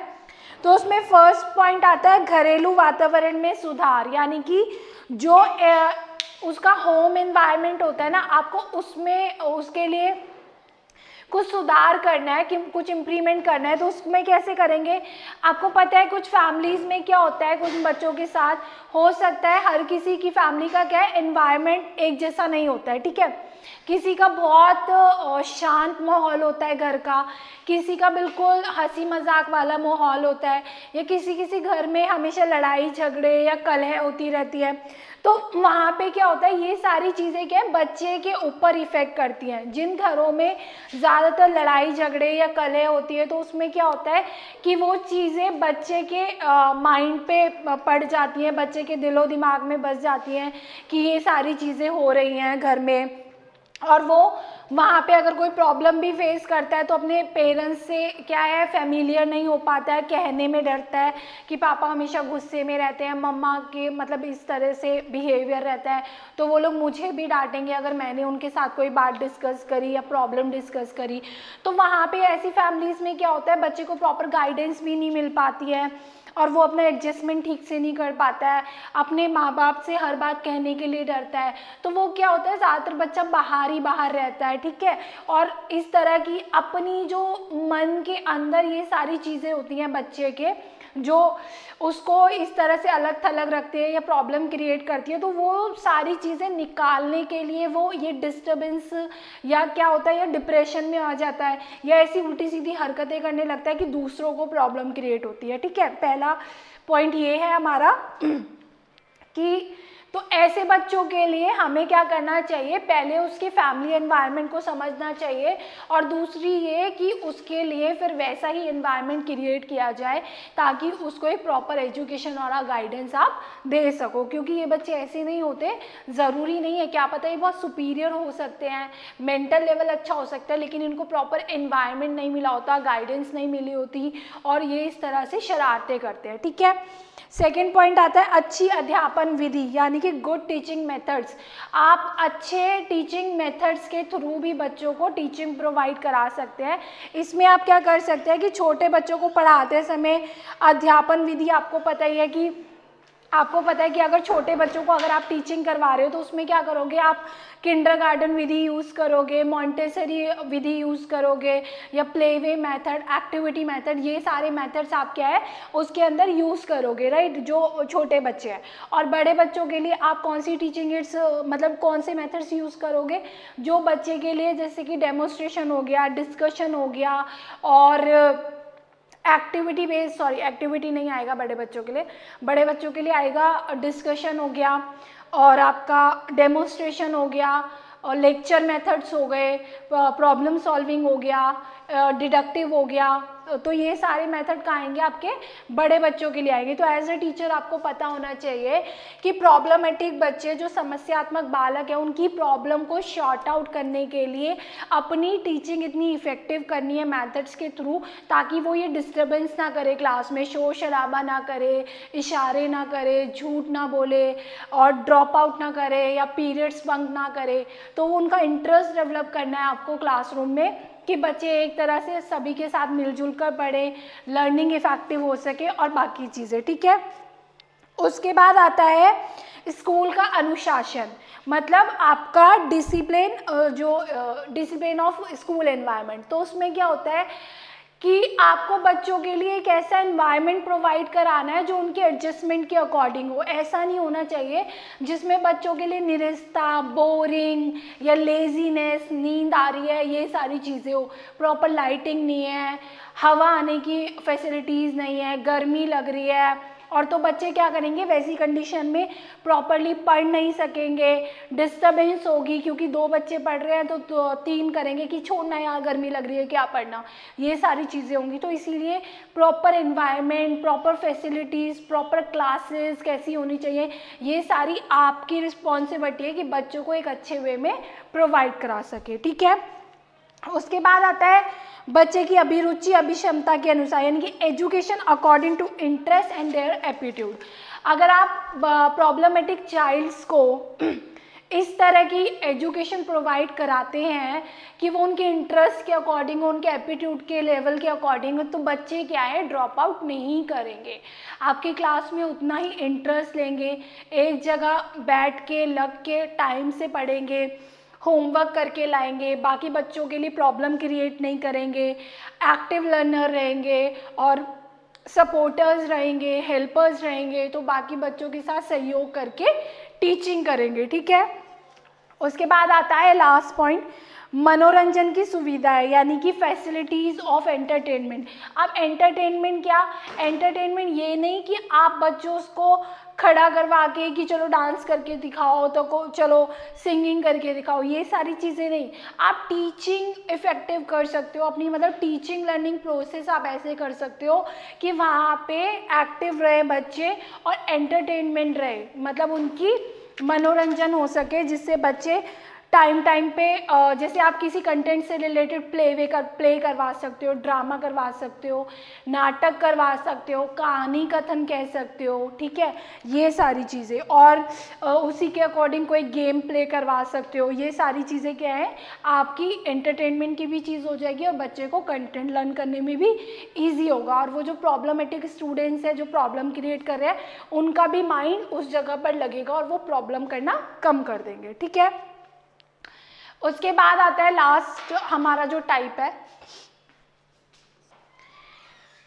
तो उसमें फ़र्स्ट पॉइंट आता है घरेलू वातावरण में सुधार, यानी कि जो उसका होम एनवायरनमेंट होता है ना, आपको उसमें, उसके लिए कुछ सुधार करना है कि कुछ इम्प्रीमेंट करना है तो उसमें कैसे करेंगे? आपको पता है कुछ फैमिलीज़ में क्या होता है, कुछ बच्चों के साथ हो सकता है, हर किसी की फैमिली का क्या है इन्वायरमेंट एक जैसा नहीं होता है, ठीक है? किसी का बहुत शांत माहौल होता है घर का, किसी का बिल्कुल हँसी मज़ाक वाला माहौल होता है, या किसी किसी घर में हमेशा लड़ाई, झगड़े या कलह होती रहती है तो वहाँ पे क्या होता है, ये सारी चीज़ें क्या है, बच्चे के ऊपर इफ़ेक्ट करती हैं। जिन घरों में ज़्यादातर लड़ाई, झगड़े या कलह होती है तो उसमें क्या होता है कि वो चीज़ें बच्चे के माइंड पे पड़ जाती हैं, बच्चे के दिलो दिमाग में बस जाती हैं कि ये सारी चीज़ें हो रही हैं घर में। और वो वहाँ पे अगर कोई प्रॉब्लम भी फेस करता है तो अपने पेरेंट्स से क्या है फेमिलियर नहीं हो पाता है, कहने में डरता है कि पापा हमेशा गुस्से में रहते हैं, मम्मा के मतलब इस तरह से बिहेवियर रहता है। तो वो लोग मुझे भी डांटेंगे अगर मैंने उनके साथ कोई बात डिस्कस करी या प्रॉब्लम डिस्कस करी। तो वहाँ पर ऐसी फैमिलीज़ में क्या होता है, बच्चे को प्रॉपर गाइडेंस भी नहीं मिल पाती है। और वो अपना एडजस्टमेंट ठीक से नहीं कर पाता है, अपने माँ बाप से हर बात कहने के लिए डरता है। तो वो क्या होता है, ज़्यादातर बच्चा बाहर ही बाहर रहता है, ठीक है? और इस तरह की अपनी जो मन के अंदर ये सारी चीज़ें होती हैं बच्चे के जो उसको इस तरह से अलग थलग रखती है या प्रॉब्लम क्रिएट करती है तो वो सारी चीज़ें निकालने के लिए वो ये डिस्टर्बेंस या क्या होता है, या डिप्रेशन में आ जाता है, या ऐसी उल्टी सीधी हरकतें करने लगता है कि दूसरों को प्रॉब्लम क्रिएट होती है। ठीक है, पहला पॉइंट ये है हमारा कि तो ऐसे बच्चों के लिए हमें क्या करना चाहिए? पहले उसके फैमिली एनवायरनमेंट को समझना चाहिए और दूसरी ये कि उसके लिए फिर वैसा ही एनवायरनमेंट क्रिएट किया जाए ताकि उसको एक प्रॉपर एजुकेशन और गाइडेंस आप दे सको। क्योंकि ये बच्चे ऐसे नहीं होते। ज़रूरी नहीं है, क्या पता ये बहुत सुपीरियर हो सकते हैं मेंटल लेवल अच्छा हो सकता है, लेकिन इनको प्रॉपर एनवायरनमेंट नहीं मिला होता गाइडेंस नहीं मिली होती और ये इस तरह से शरारतें करते हैं। ठीक है? सेकेंड पॉइंट आता है अच्छी अध्यापन विधि, यानी कि गुड टीचिंग मेथड्स आप अच्छे टीचिंग मेथड्स के थ्रू भी बच्चों को टीचिंग प्रोवाइड करा सकते हैं। इसमें आप क्या कर सकते हैं कि छोटे बच्चों को पढ़ाते समय अध्यापन विधि, आपको पता ही है कि आपको पता है कि अगर छोटे बच्चों को अगर आप टीचिंग करवा रहे हो तो उसमें क्या करोगे? आप किंडर गार्डन विधि यूज़ करोगे मॉन्टेसरी विधि यूज़ करोगे, या play way method activity method ये सारे मैथड्स आप क्या है, उसके अंदर यूज़ करोगे राइट जो छोटे बच्चे हैं। और बड़े बच्चों के लिए आप कौन सी टीचिंग एड्स मतलब कौन से मैथड्स यूज़ करोगे? जो बच्चे के लिए, जैसे कि डेमोस्ट्रेशन हो गया डिस्कशन हो गया, और एक्टिविटी बेस्ड सॉरी एक्टिविटी नहीं आएगा बड़े बच्चों के लिए। बड़े बच्चों के लिए आएगा डिस्कशन हो गया, और आपका डेमोस्ट्रेशन हो गया और लेक्चर मेथड्स हो गए प्रॉब्लम सॉल्विंग हो गया डिडक्टिव हो गया तो ये सारे मेथड कहाँ आएँगे? आपके बड़े बच्चों के लिए आएँगे। तो एज अ टीचर आपको पता होना चाहिए कि प्रॉब्लमेटिक बच्चे जो समस्यात्मक बालक है, उनकी प्रॉब्लम को शॉर्ट आउट करने के लिए अपनी टीचिंग इतनी इफ़ेक्टिव करनी है मैथड्स के थ्रू ताकि वो ये डिस्टर्बेंस ना करे क्लास में, शोर शराबा ना करे, इशारे ना करे, झूठ ना बोले और ड्रॉप आउट ना करे या पीरियड्स बंक ना करे। तो उनका इंटरेस्ट डेवलप करना है आपको क्लासरूम में। कि बच्चे एक तरह से सभी के साथ मिलजुल कर पढ़े लर्निंग इफ़ेक्टिव हो सके और बाकी चीज़ें, ठीक है? उसके बाद आता है स्कूल का अनुशासन। मतलब आपका डिसिप्लिन जो डिसिप्लिन ऑफ़ स्कूल एनवायरनमेंट तो उसमें क्या होता है? कि आपको बच्चों के लिए एक ऐसा इन्वायरमेंट प्रोवाइड कराना है जो उनके एडजस्टमेंट के अकॉर्डिंग हो। ऐसा नहीं होना चाहिए जिसमें बच्चों के लिए निरस्ता बोरिंग या लेजीनेस नींद आ रही है, ये सारी चीज़ें हो। प्रॉपर लाइटिंग नहीं है, हवा आने की फैसिलिटीज़ नहीं है, गर्मी लग रही है। और तो बच्चे क्या करेंगे वैसी कंडीशन में प्रॉपरली पढ़ नहीं सकेंगे डिस्टर्बेंस होगी क्योंकि दो बच्चे पढ़ रहे हैं तो, तो तीन करेंगे कि छोड़ना यहाँ गर्मी लग रही है क्या पढ़ना? ये सारी चीज़ें होंगी। तो इसीलिए proper environment proper facilities proper classes कैसी होनी चाहिए ये सारी आपकी रिस्पॉन्सिबिलिटी है कि बच्चों को एक अच्छे वे में प्रोवाइड करा सके। ठीक है? उसके बाद आता है बच्चे की अभिरुचि, अभिक्षमता के अनुसार, यानी कि education according to interest and their aptitude अगर आप प्रॉब्लमेटिक चाइल्ड्स को इस तरह की एजुकेशन प्रोवाइड कराते हैं कि वो उनके इंटरेस्ट के अकॉर्डिंग उनके एप्टीट्यूड के लेवल के अकॉर्डिंग तो बच्चे क्या है? ड्रॉप आउट नहीं करेंगे। आपकी क्लास में उतना ही इंटरेस्ट लेंगे। एक जगह बैठ के, लग के टाइम से पढ़ेंगे। होमवर्क करके लाएँगे, बाकी बच्चों के लिए प्रॉब्लम क्रिएट नहीं करेंगे, एक्टिव लर्नर रहेंगे और सपोर्टर्स रहेंगे, हेल्पर्स रहेंगे तो बाकी बच्चों के साथ सहयोग करके टीचिंग करेंगे, ठीक है? उसके बाद आता है लास्ट पॉइंट मनोरंजन की सुविधा है, यानी कि फैसिलिटीज़ ऑफ़ एंटरटेनमेंट अब एंटरटेनमेंट क्या? एंटरटेनमेंट ये नहीं कि आप बच्चों को खड़ा करवा के कि चलो डांस करके दिखाओ तो को चलो सिंगिंग करके दिखाओ, ये सारी चीज़ें नहीं। आप टीचिंग इफ़ेक्टिव कर सकते हो, अपनी मतलब टीचिंग लर्निंग प्रोसेस आप ऐसे कर सकते हो कि वहाँ पे एक्टिव रहे बच्चे और एंटरटेनमेंट रहे मतलब उनकी मनोरंजन हो सके, जिससे बच्चे टाइम टाइम पे जैसे आप किसी कंटेंट से रिलेटेड प्ले वे कर प्ले करवा सकते हो ड्रामा करवा सकते हो, नाटक करवा सकते हो, कहानी कथन कह सकते हो, ठीक है? ये सारी चीज़ें। और उसी के अकॉर्डिंग कोई गेम प्ले करवा सकते हो। ये सारी चीज़ें क्या है? आपकी एंटरटेनमेंट की भी चीज़ हो जाएगी और बच्चे को कंटेंट लर्न करने में भी ईजी होगा। और वो जो प्रॉब्लमेटिक स्टूडेंट्स हैं, जो प्रॉब्लम क्रिएट कर रहे हैं, उनका भी माइंड उस जगह पर लगेगा और वो प्रॉब्लम करना कम कर देंगे, ठीक है? उसके बाद आता है लास्ट हमारा जो टाइप है।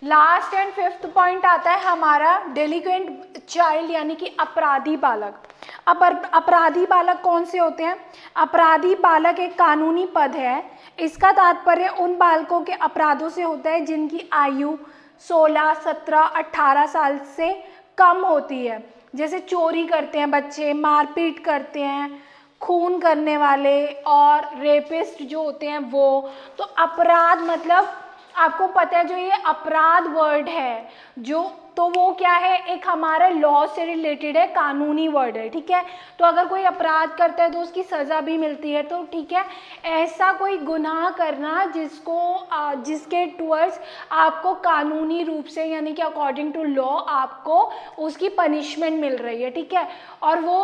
लास्ट एंड फिफ्थ पॉइंट आता है हमारा डेलिक्वेंट चाइल्ड यानी कि अपराधी बालक। अब अपराधी बालक कौन से होते हैं? अपराधी बालक एक कानूनी पद है। इसका तात्पर्य उन बालकों के अपराधों से होता है जिनकी आयु 16, 17, 18 साल से कम होती है। जैसे चोरी करते हैं बच्चे मारपीट करते हैं खून करने वाले और रेपिस्ट जो होते हैं वो। तो अपराध मतलब आपको पता है जो ये अपराध वर्ड है, जो तो वो क्या है? एक हमारा लॉ से रिलेटेड है, कानूनी वर्ड है, ठीक है? तो अगर कोई अपराध करता है तो उसकी सज़ा भी मिलती है तो ठीक है? ऐसा कोई गुनाह करना जिसको जिसके टूवर्ड्स आपको कानूनी रूप से, यानी कि अकॉर्डिंग टू लॉ आपको उसकी पनिशमेंट मिल रही है, ठीक है? और वो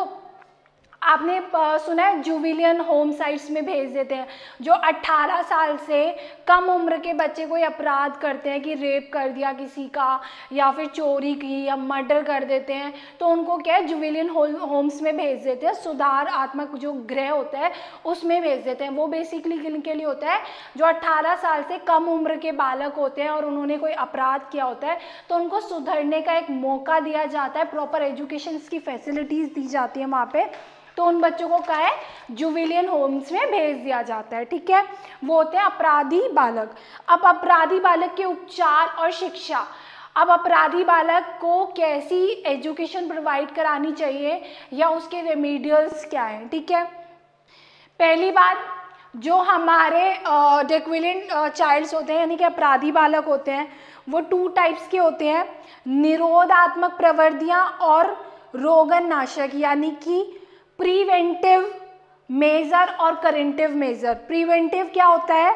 आपने सुना है जुविलियन होम साइट्स में भेज देते हैं, जो 18 साल से कम उम्र के बच्चे कोई अपराध करते हैं कि रेप कर दिया किसी का, या फिर चोरी की, या मर्डर कर देते हैं तो उनको क्या है जुविलियन होम्स में भेज देते हैं, सुधार आत्मक जो गृह होता है, उसमें भेज देते हैं। वो बेसिकली किन के लिए होता है, जो अट्ठारह साल से कम उम्र के बालक होते हैं और उन्होंने कोई अपराध किया होता है तो उनको सुधरने का एक मौका दिया जाता है प्रॉपर एजुकेशन की फैसिलिटीज़ दी जाती है वहाँ पर तो उन बच्चों को क्या है? जुविलियन होम्स में भेज दिया जाता है, ठीक है? वो होते हैं अपराधी बालक। अब अपराधी बालक के उपचार और शिक्षा। अब अपराधी बालक को कैसी एजुकेशन प्रोवाइड करानी चाहिए या उसके रेमीडियल्स क्या हैं, ठीक है? पहली बात, जो हमारे डेक्विलेंट चाइल्ड्स होते हैं, यानी कि अपराधी बालक होते हैं, वो टू टाइप्स के होते हैं। निरोधात्मक प्रवृत्तियाँ और रोगन नाशक यानी कि प्रिवेंटिव मेजर और करेंटिव मेजर। प्रिवेंटिव क्या होता है?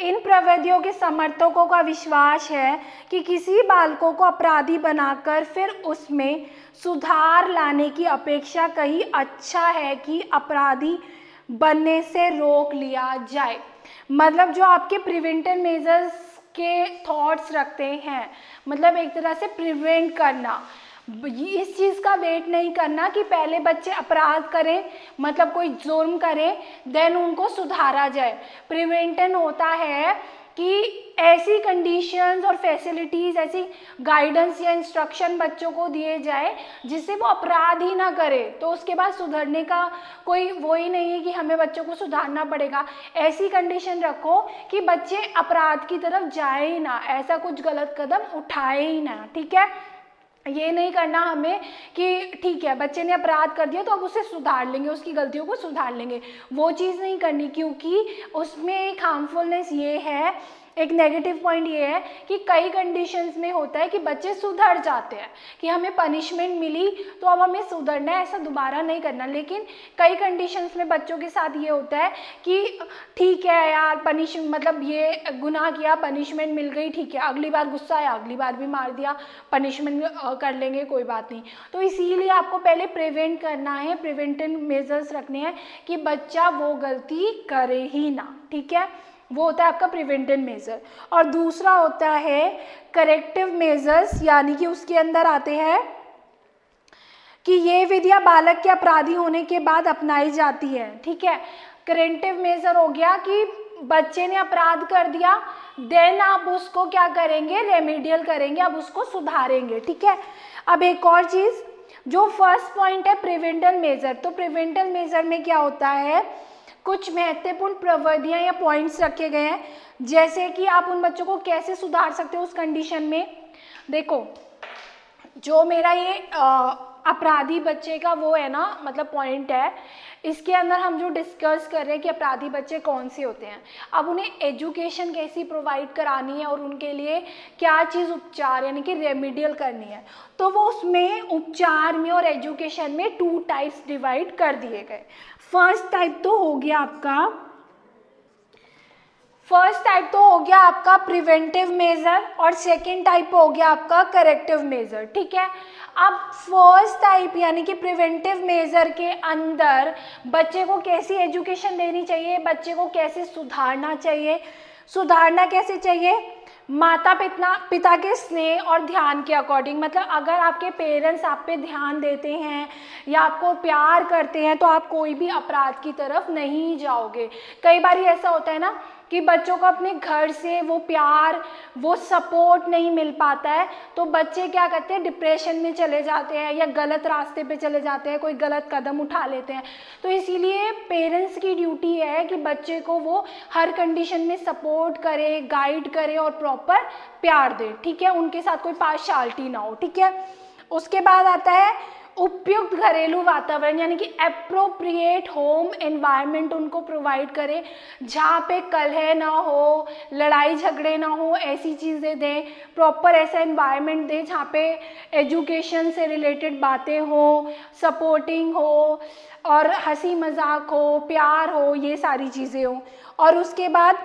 इन प्रविधियों के समर्थकों का विश्वास है कि किसी बालकों को अपराधी बनाकर फिर उसमें सुधार लाने की अपेक्षा कहीं अच्छा है कि अपराधी बनने से रोक लिया जाए। मतलब जो आपके प्रिवेंटिव मेजर्स के थॉट्स रखते हैं मतलब एक तरह से प्रिवेंट करना। इस चीज़ का वेट नहीं करना कि पहले बच्चे अपराध करें मतलब कोई जुर्म करें देन उनको सुधारा जाए। प्रिवेंटन होता है कि ऐसी कंडीशंस और फैसिलिटीज़ ऐसी गाइडेंस या इंस्ट्रक्शन बच्चों को दिए जाए, जिससे वो अपराध ही ना करे। तो उसके बाद सुधरने का कोई वो ही नहीं है कि हमें बच्चों को सुधारना पड़ेगा। ऐसी कंडीशन रखो कि बच्चे अपराध की तरफ़ जाए ही ना, ऐसा कुछ गलत कदम उठाए ही ना, ठीक है? ये नहीं करना हमें कि ठीक है, बच्चे ने अपराध कर दिया तो अब उसे सुधार लेंगे, उसकी गलतियों को सुधार लेंगे। वो चीज़ नहीं करनी, क्योंकि उसमें एक हार्मफुलनेस ये है एक नेगेटिव पॉइंट ये है कि कई कंडीशंस में होता है कि बच्चे सुधर जाते हैं, कि हमें पनिशमेंट मिली तो अब हमें सुधरना है, ऐसा दोबारा नहीं करना। लेकिन कई कंडीशंस में बच्चों के साथ ये होता है कि ठीक है यार पनिश मतलब ये गुनाह किया पनिशमेंट मिल गई, ठीक है, अगली बार गुस्सा आया, अगली बार भी मार दिया पनिशमेंट कर लेंगे, कोई बात नहीं। तो इसीलिए आपको पहले प्रिवेंट करना है प्रिवेंटिव मेजर्स रखने हैं कि बच्चा वो गलती करे ही ना, ठीक है? वो होता है आपका प्रिवेंटिव मेजर और दूसरा होता है करेक्टिव मेजर्स यानी कि उसके अंदर आते हैं कि ये विधियाँ बालक के अपराधी होने के बाद अपनाई जाती है, ठीक है? करेंटिव मेजर हो गया कि बच्चे ने अपराध कर दिया देन आप उसको क्या करेंगे? रेमेडियल करेंगे अब उसको सुधारेंगे, ठीक है? अब एक और चीज़, जो फ़र्स्ट पॉइंट है प्रिवेंटल मेजर तो प्रिवेंटल मेजर में क्या होता है? कुछ महत्वपूर्ण प्रवृत्तियाँ या पॉइंट्स रखे गए हैं, जैसे कि आप उन बच्चों को कैसे सुधार सकते हो उस कंडीशन में? देखो, जो मेरा ये अपराधी बच्चे का वो है ना मतलब पॉइंट है। इसके अंदर हम जो डिस्कस कर रहे हैं कि अपराधी बच्चे कौन से होते हैं। अब उन्हें एजुकेशन कैसी प्रोवाइड करानी है और उनके लिए क्या चीज़ उपचार, यानी कि रेमिडियल करनी है। तो वो उसमें उपचार में और एजुकेशन में टू टाइप्स डिवाइड कर दिए गए। फ़र्स्ट टाइप तो हो गया आपका फ़र्स्ट टाइप तो हो गया आपका प्रिवेंटिव मेजर और सेकेंड टाइप हो गया आपका करेक्टिव मेजर ठीक है? अब फ़र्स्ट टाइप यानी कि प्रिवेंटिव मेजर के अंदर बच्चे को कैसी एजुकेशन देनी चाहिए, बच्चे को कैसे सुधारना चाहिए, सुधारना कैसे चाहिए? माता पिता पिता के स्नेह और ध्यान के अकॉर्डिंग मतलब अगर आपके पेरेंट्स आप पे ध्यान देते हैं या आपको प्यार करते हैं तो आप कोई भी अपराध की तरफ़ नहीं जाओगे। कई बार ऐसा होता है ना कि बच्चों को अपने घर से वो प्यार, वो सपोर्ट नहीं मिल पाता है। तो बच्चे क्या करते हैं? डिप्रेशन में चले जाते हैं या गलत रास्ते पे चले जाते हैं, कोई गलत कदम उठा लेते हैं। तो इसीलिए पेरेंट्स की ड्यूटी है कि बच्चे को वो हर कंडीशन में सपोर्ट करे गाइड करे और प्रॉपर प्यार दे। ठीक है? उनके साथ कोई पार्शालिटी ना हो। ठीक है? उसके बाद आता है उपयुक्त घरेलू वातावरण, यानी कि अप्रोप्रिएट होम एनवायरनमेंट उनको प्रोवाइड करें, जहाँ पे कलह ना हो, लड़ाई झगड़े ना हो, ऐसी चीज़ें दें प्रॉपर ऐसा एनवायरनमेंट दें जहाँ पे एजुकेशन से रिलेटेड बातें हो सपोर्टिंग हो, और हँसी मज़ाक हो, प्यार हो, ये सारी चीज़ें हो। और उसके बाद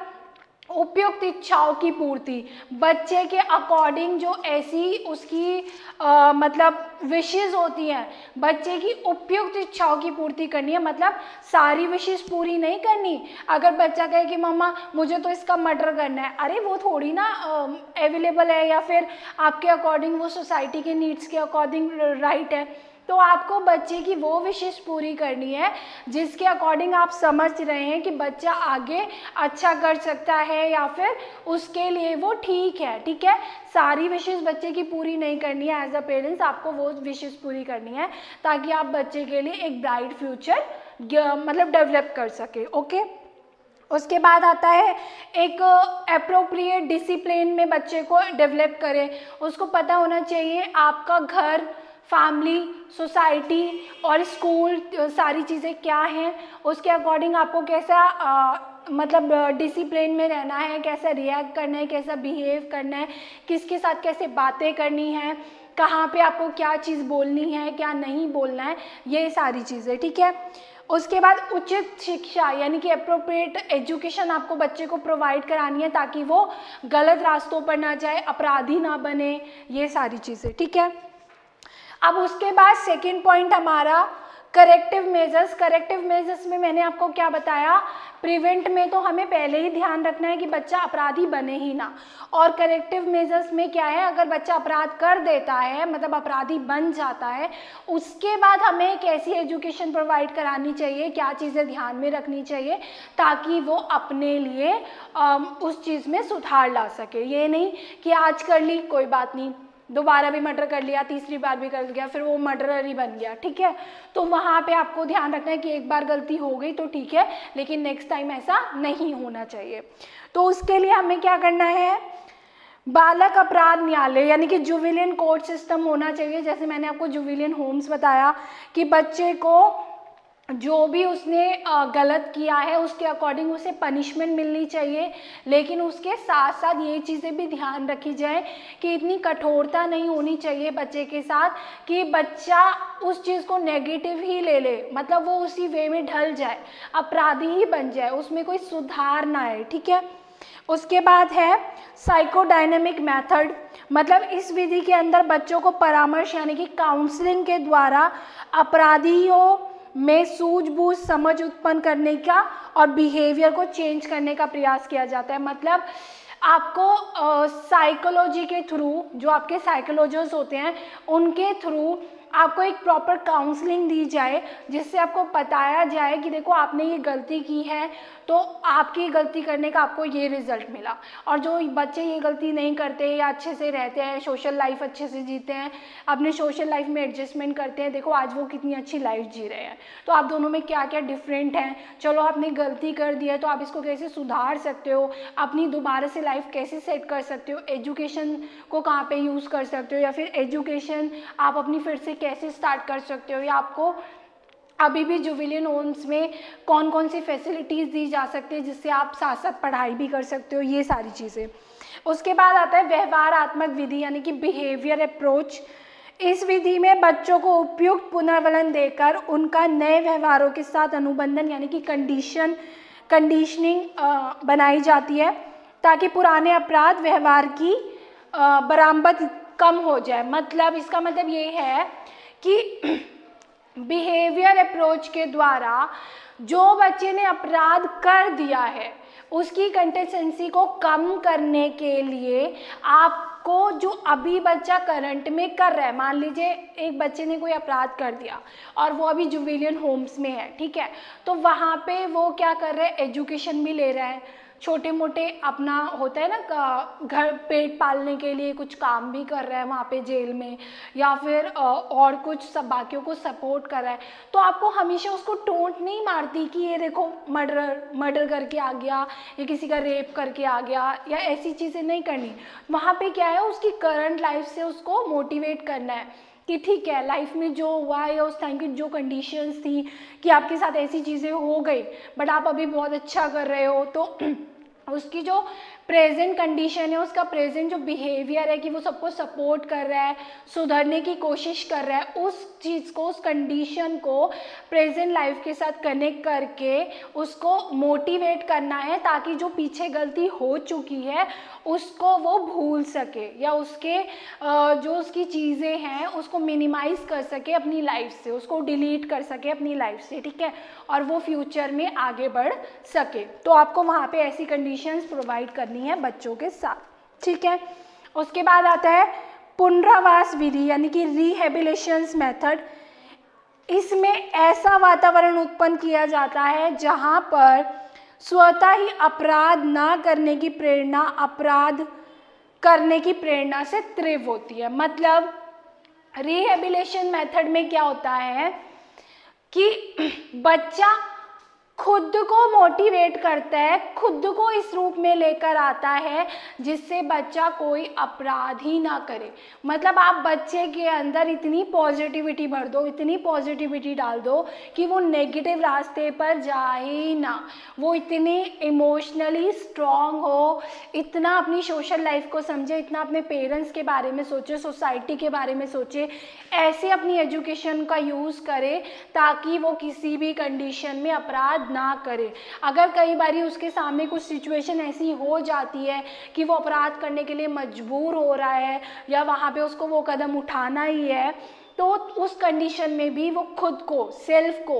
उपयुक्त इच्छाओं की पूर्ति। बच्चे के अकॉर्डिंग जो ऐसी उसकी आ, मतलब विशेष होती हैं बच्चे की उपयुक्त इच्छाओं की पूर्ति करनी है मतलब सारी विशेष पूरी नहीं करनी। अगर बच्चा कहे कि मम्मा मुझे तो इसका मर्डर करना है। अरे वो थोड़ी ना अवेलेबल है या फिर आपके अकॉर्डिंग वो सोसाइटी के नीड्स के अकॉर्डिंग राइट है। तो आपको बच्चे की वो विशेष पूरी करनी है, जिसके अकॉर्डिंग आप समझ रहे हैं कि बच्चा आगे अच्छा कर सकता है या फिर उसके लिए वो ठीक है ठीक है? सारी विशेष बच्चे की पूरी नहीं करनी है एज अ पेरेंट्स आपको वो विशेष पूरी करनी है, ताकि आप बच्चे के लिए एक ब्राइट फ्यूचर मतलब डेवलप कर सके ओके उसके बाद आता है, एक अप्रोप्रिएट डिसिप्लिन में बच्चे को डेवलप करें। उसको पता होना चाहिए, आपका घर फैमिली सोसाइटी और स्कूल सारी चीज़ें क्या हैं उसके अकॉर्डिंग आपको कैसा आ, मतलब डिसिप्लिन में रहना है कैसा रिएक्ट करना है कैसा बिहेव करना है किसके साथ कैसे बातें करनी है कहाँ पे आपको क्या चीज़ बोलनी है क्या नहीं बोलना है ये सारी चीज़ें ठीक है? उसके बाद उचित शिक्षा यानी कि अप्रोप्रिएट एजुकेशन आपको बच्चे को प्रोवाइड करानी है ताकि वो गलत रास्तों पर ना जाए अपराधी ना बने ये सारी चीज़ें ठीक है? अब उसके बाद सेकेंड पॉइंट हमारा करेक्टिव मेजर्स करेक्टिव मेजर्स में मैंने आपको क्या बताया? प्रिवेंट में तो हमें पहले ही ध्यान रखना है कि बच्चा अपराधी बने ही ना। और करेक्टिव मेजर्स में क्या है? अगर बच्चा अपराध कर देता है मतलब अपराधी बन जाता है, उसके बाद हमें एक ऐसी एजुकेशन प्रोवाइड करानी चाहिए, क्या चीज़ें ध्यान में रखनी चाहिए, ताकि वो अपने लिए उस चीज़ में सुधार ला सके। ये नहीं कि आज कर ली कोई बात नहीं। दोबारा भी मर्डर कर लिया, तीसरी बार भी कर लिया, फिर वो मर्डरर ही बन गया, ठीक है? तो वहाँ पे आपको ध्यान रखना है कि एक बार गलती हो गई तो ठीक है, लेकिन नेक्स्ट टाइम ऐसा नहीं होना चाहिए। तो उसके लिए हमें क्या करना है? बालक अपराध न्यायालय, यानी कि जुविलियन कोर्ट सिस्टम होना चाहिए। जैसे मैंने आपको जुविलियन होम्स बताया कि बच्चे को जो भी उसने गलत किया है, उसके अकॉर्डिंग उसे पनिशमेंट मिलनी चाहिए। लेकिन उसके साथ साथ ये चीज़ें भी ध्यान रखी जाए कि इतनी कठोरता नहीं होनी चाहिए बच्चे के साथ कि बच्चा उस चीज़ को नेगेटिव ही ले ले। मतलब वो उसी वे में ढल जाए, अपराधी ही बन जाए, उसमें कोई सुधार ना आए, ठीक है? उसके बाद है साइकोडायनेमिक मेथड मतलब इस विधि के अंदर बच्चों को परामर्श, यानी कि काउंसलिंग के द्वारा अपराधियों में सूझबूझ, समझ उत्पन्न करने का और बिहेवियर को चेंज करने का प्रयास किया जाता है। मतलब आपको साइकोलॉजी के थ्रू जो आपके साइकोलॉजर्स होते हैं, उनके थ्रू आपको एक प्रॉपर काउंसलिंग दी जाए, जिससे आपको बताया जाए कि देखो आपने ये गलती की है तो आपकी गलती करने का आपको ये रिज़ल्ट मिला। और जो बच्चे ये गलती नहीं करते या अच्छे से रहते हैं सोशल लाइफ अच्छे से जीते हैं, अपने सोशल लाइफ में एडजस्टमेंट करते हैं, देखो आज वो कितनी अच्छी लाइफ जी रहे हैं। तो आप दोनों में क्या क्या डिफरेंट हैं? चलो आपने गलती कर दी है तो आप इसको कैसे सुधार सकते हो? अपनी दोबारा से लाइफ कैसे सेट कर सकते हो? एजुकेशन को कहाँ पर यूज़ कर सकते हो? या फिर एजुकेशन आप अपनी फिर से कैसे स्टार्ट कर सकते हो? या आपको अभी भी जुविलियन होम्स में कौन कौन सी फैसिलिटीज़ दी जा सकती है जिससे आप साथ साथ पढ़ाई भी कर सकते हो, ये सारी चीज़ें। उसके बाद आता है व्यवहारात्मक विधि, यानी कि बिहेवियर अप्रोच इस विधि में बच्चों को उपयुक्त पुनर्वलन देकर उनका नए व्यवहारों के साथ अनुबंधन, यानी कि कंडीशन कंडीशनिंग बनाई जाती है, ताकि पुराने अपराध व्यवहार की बरामद कम हो जाए। मतलब इसका मतलब ये है कि बिहेवियर अप्रोच के द्वारा जो बच्चे ने अपराध कर दिया है, उसकी कंटेसेंसी को कम करने के लिए आपको जो अभी बच्चा करंट में कर रहा है, मान लीजिए एक बच्चे ने कोई अपराध कर दिया और वो अभी जुविलियन होम्स में है, ठीक है? तो वहाँ पे वो क्या कर रहे हैं? एजुकेशन भी ले रहा है। छोटे मोटे अपना होता है ना घर पेट पालने के लिए कुछ काम भी कर रहा है वहाँ पे जेल में, या फिर और कुछ सब बाकियों को सपोर्ट कर रहा है तो आपको हमेशा उसको टोंट नहीं मारती कि ये देखो मर्डर मर्डर करके आ गया, या किसी का रेप करके आ गया, या ऐसी चीज़ें नहीं करनी। वहाँ पे क्या है, उसकी करंट लाइफ से उसको मोटिवेट करना है कि ठीक है, लाइफ में जो हुआ या उस टाइम की जो कंडीशंस थी कि आपके साथ ऐसी चीज़ें हो गई, बट आप अभी बहुत अच्छा कर रहे हो तो उसकी जो प्रेजेंट कंडीशन है, उसका प्रेजेंट जो बिहेवियर है कि वो सबको सपोर्ट कर रहा है, सुधरने की कोशिश कर रहा है, उस चीज़ को, उस कंडीशन को प्रेजेंट लाइफ के साथ कनेक्ट करके उसको मोटिवेट करना है ताकि जो पीछे गलती हो चुकी है उसको वो भूल सके या उसके जो उसकी चीज़ें हैं, उसको मिनिमाइज कर सके अपनी लाइफ से, उसको डिलीट कर सके अपनी लाइफ से, ठीक है? और वो फ्यूचर में आगे बढ़ सके। तो आपको वहाँ पे ऐसी कंडीशंस प्रोवाइड करनी है बच्चों के साथ, ठीक है? उसके बाद आता है पुनरावास विधि, यानी कि रिहेबिलेशंस मेथड इसमें ऐसा वातावरण उत्पन्न किया जाता है जहाँ पर स्वतः ही अपराध ना करने की प्रेरणा, अपराध करने की प्रेरणा से तीव्र होती है। मतलब रिहेबिलेशन मेथड में क्या होता है कि बच्चा खुद को मोटिवेट करता है, खुद को इस रूप में लेकर आता है, जिससे बच्चा कोई अपराध ही ना करे। मतलब आप बच्चे के अंदर इतनी पॉजिटिविटी भर दो, इतनी पॉजिटिविटी डाल दो कि वो नेगेटिव रास्ते पर जाए ही ना। वो इतनी इमोशनली स्ट्रांग हो, इतना अपनी सोशल लाइफ को समझे, इतना अपने पेरेंट्स के बारे में सोचे सोसाइटी के बारे में सोचे, ऐसे अपनी एजुकेशन का यूज़ करे ताकि वो किसी भी कंडीशन में अपराध ना करे। अगर कई बार उसके सामने कुछ सिचुएशन ऐसी हो जाती है कि वो अपराध करने के लिए मजबूर हो रहा है या वहाँ पे उसको वो कदम उठाना ही है तो उस कंडीशन में भी वो खुद को सेल्फ को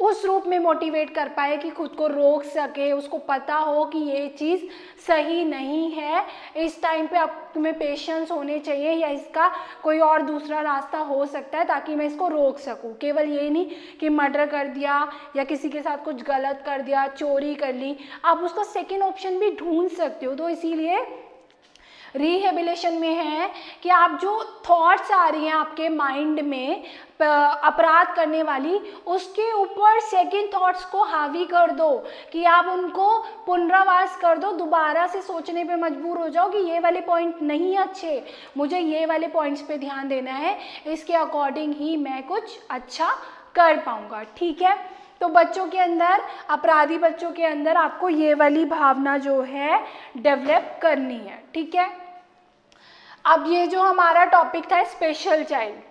उस रूप में मोटिवेट कर पाए कि खुद को रोक सके, उसको पता हो कि ये चीज़ सही नहीं है। इस टाइम पे आप, तुम्हें पेशेंस होने चाहिए या इसका कोई और दूसरा रास्ता हो सकता है ताकि मैं इसको रोक सकूँ। केवल ये नहीं कि मर्डर कर दिया या किसी के साथ कुछ गलत कर दिया, चोरी कर ली। आप उसका सेकेंड ऑप्शन भी ढूंढ सकते हो तो इसीलिए रिहेबिलेशन में है कि आप जो थॉट्स आ रही हैं आपके माइंड में अपराध करने वाली, उसके ऊपर सेकंड थॉट्स को हावी कर दो, कि आप उनको पुनरावास कर दो, दोबारा से सोचने पे मजबूर हो जाओ कि ये वाले पॉइंट नहीं अच्छे। मुझे ये वाले पॉइंट्स पे ध्यान देना है, इसके अकॉर्डिंग ही मैं कुछ अच्छा कर पाऊँगा, ठीक है? तो बच्चों के अंदर, अपराधी बच्चों के अंदर आपको ये वाली भावना जो है डेवलप करनी है, ठीक है? अब ये जो हमारा टॉपिक था स्पेशल चाइल्ड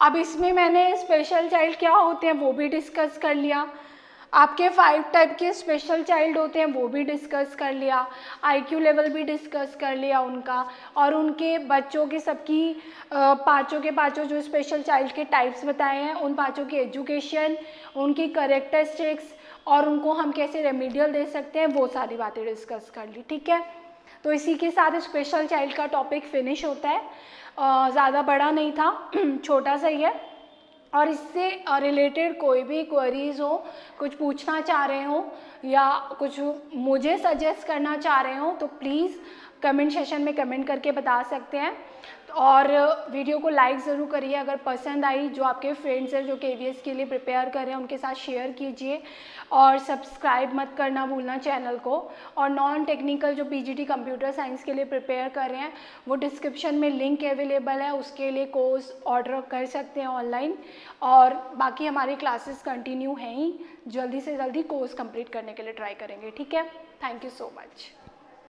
अब इसमें मैंने स्पेशल चाइल्ड क्या होते हैं वो भी डिस्कस कर लिया. आपके फाइव टाइप के स्पेशल चाइल्ड होते हैं, वो भी डिस्कस कर लिया. आईक्यू लेवल भी डिस्कस कर लिया उनका. और उनके बच्चों के सबकी पाँचों के पाँचों जो स्पेशल चाइल्ड के टाइप्स बताए हैं, उन पाँचों की एजुकेशन उनकी करेक्टरिस्टिक्स और उनको हम कैसे रेमिडियल दे सकते हैं, वो सारी बातें डिस्कस कर ली. ठीक है? तो इसी के साथ स्पेशल चाइल्ड का टॉपिक फिनिश होता है। ज़्यादा बड़ा नहीं था, छोटा सा ही है। और इससे रिलेटेड कोई भी क्वेरीज हो, कुछ पूछना चाह रहे हो, या कुछ मुझे सजेस्ट करना चाह रहे हो तो प्लीज़ कमेंट सेशन में कमेंट करके बता सकते हैं। और वीडियो को लाइक ज़रूर करिए। अगर पसंद आई, जो आपके फ्रेंड्स हैं, जो के के लिए प्रिपेयर कर रहे हैं, उनके साथ शेयर कीजिए। और सब्सक्राइब मत करना भूलना चैनल को। और नॉन टेक्निकल जो पीजीटी कंप्यूटर साइंस के लिए प्रिपेयर कर रहे हैं, वो डिस्क्रिप्शन में लिंक अवेलेबल है, उसके लिए कोर्स ऑर्डर कर सकते हैं ऑनलाइन और बाकी हमारी क्लासेस कंटिन्यू हैं ही। जल्दी से जल्दी कोर्स कंप्लीट करने के लिए ट्राई करेंगे, ठीक है? Thank you so much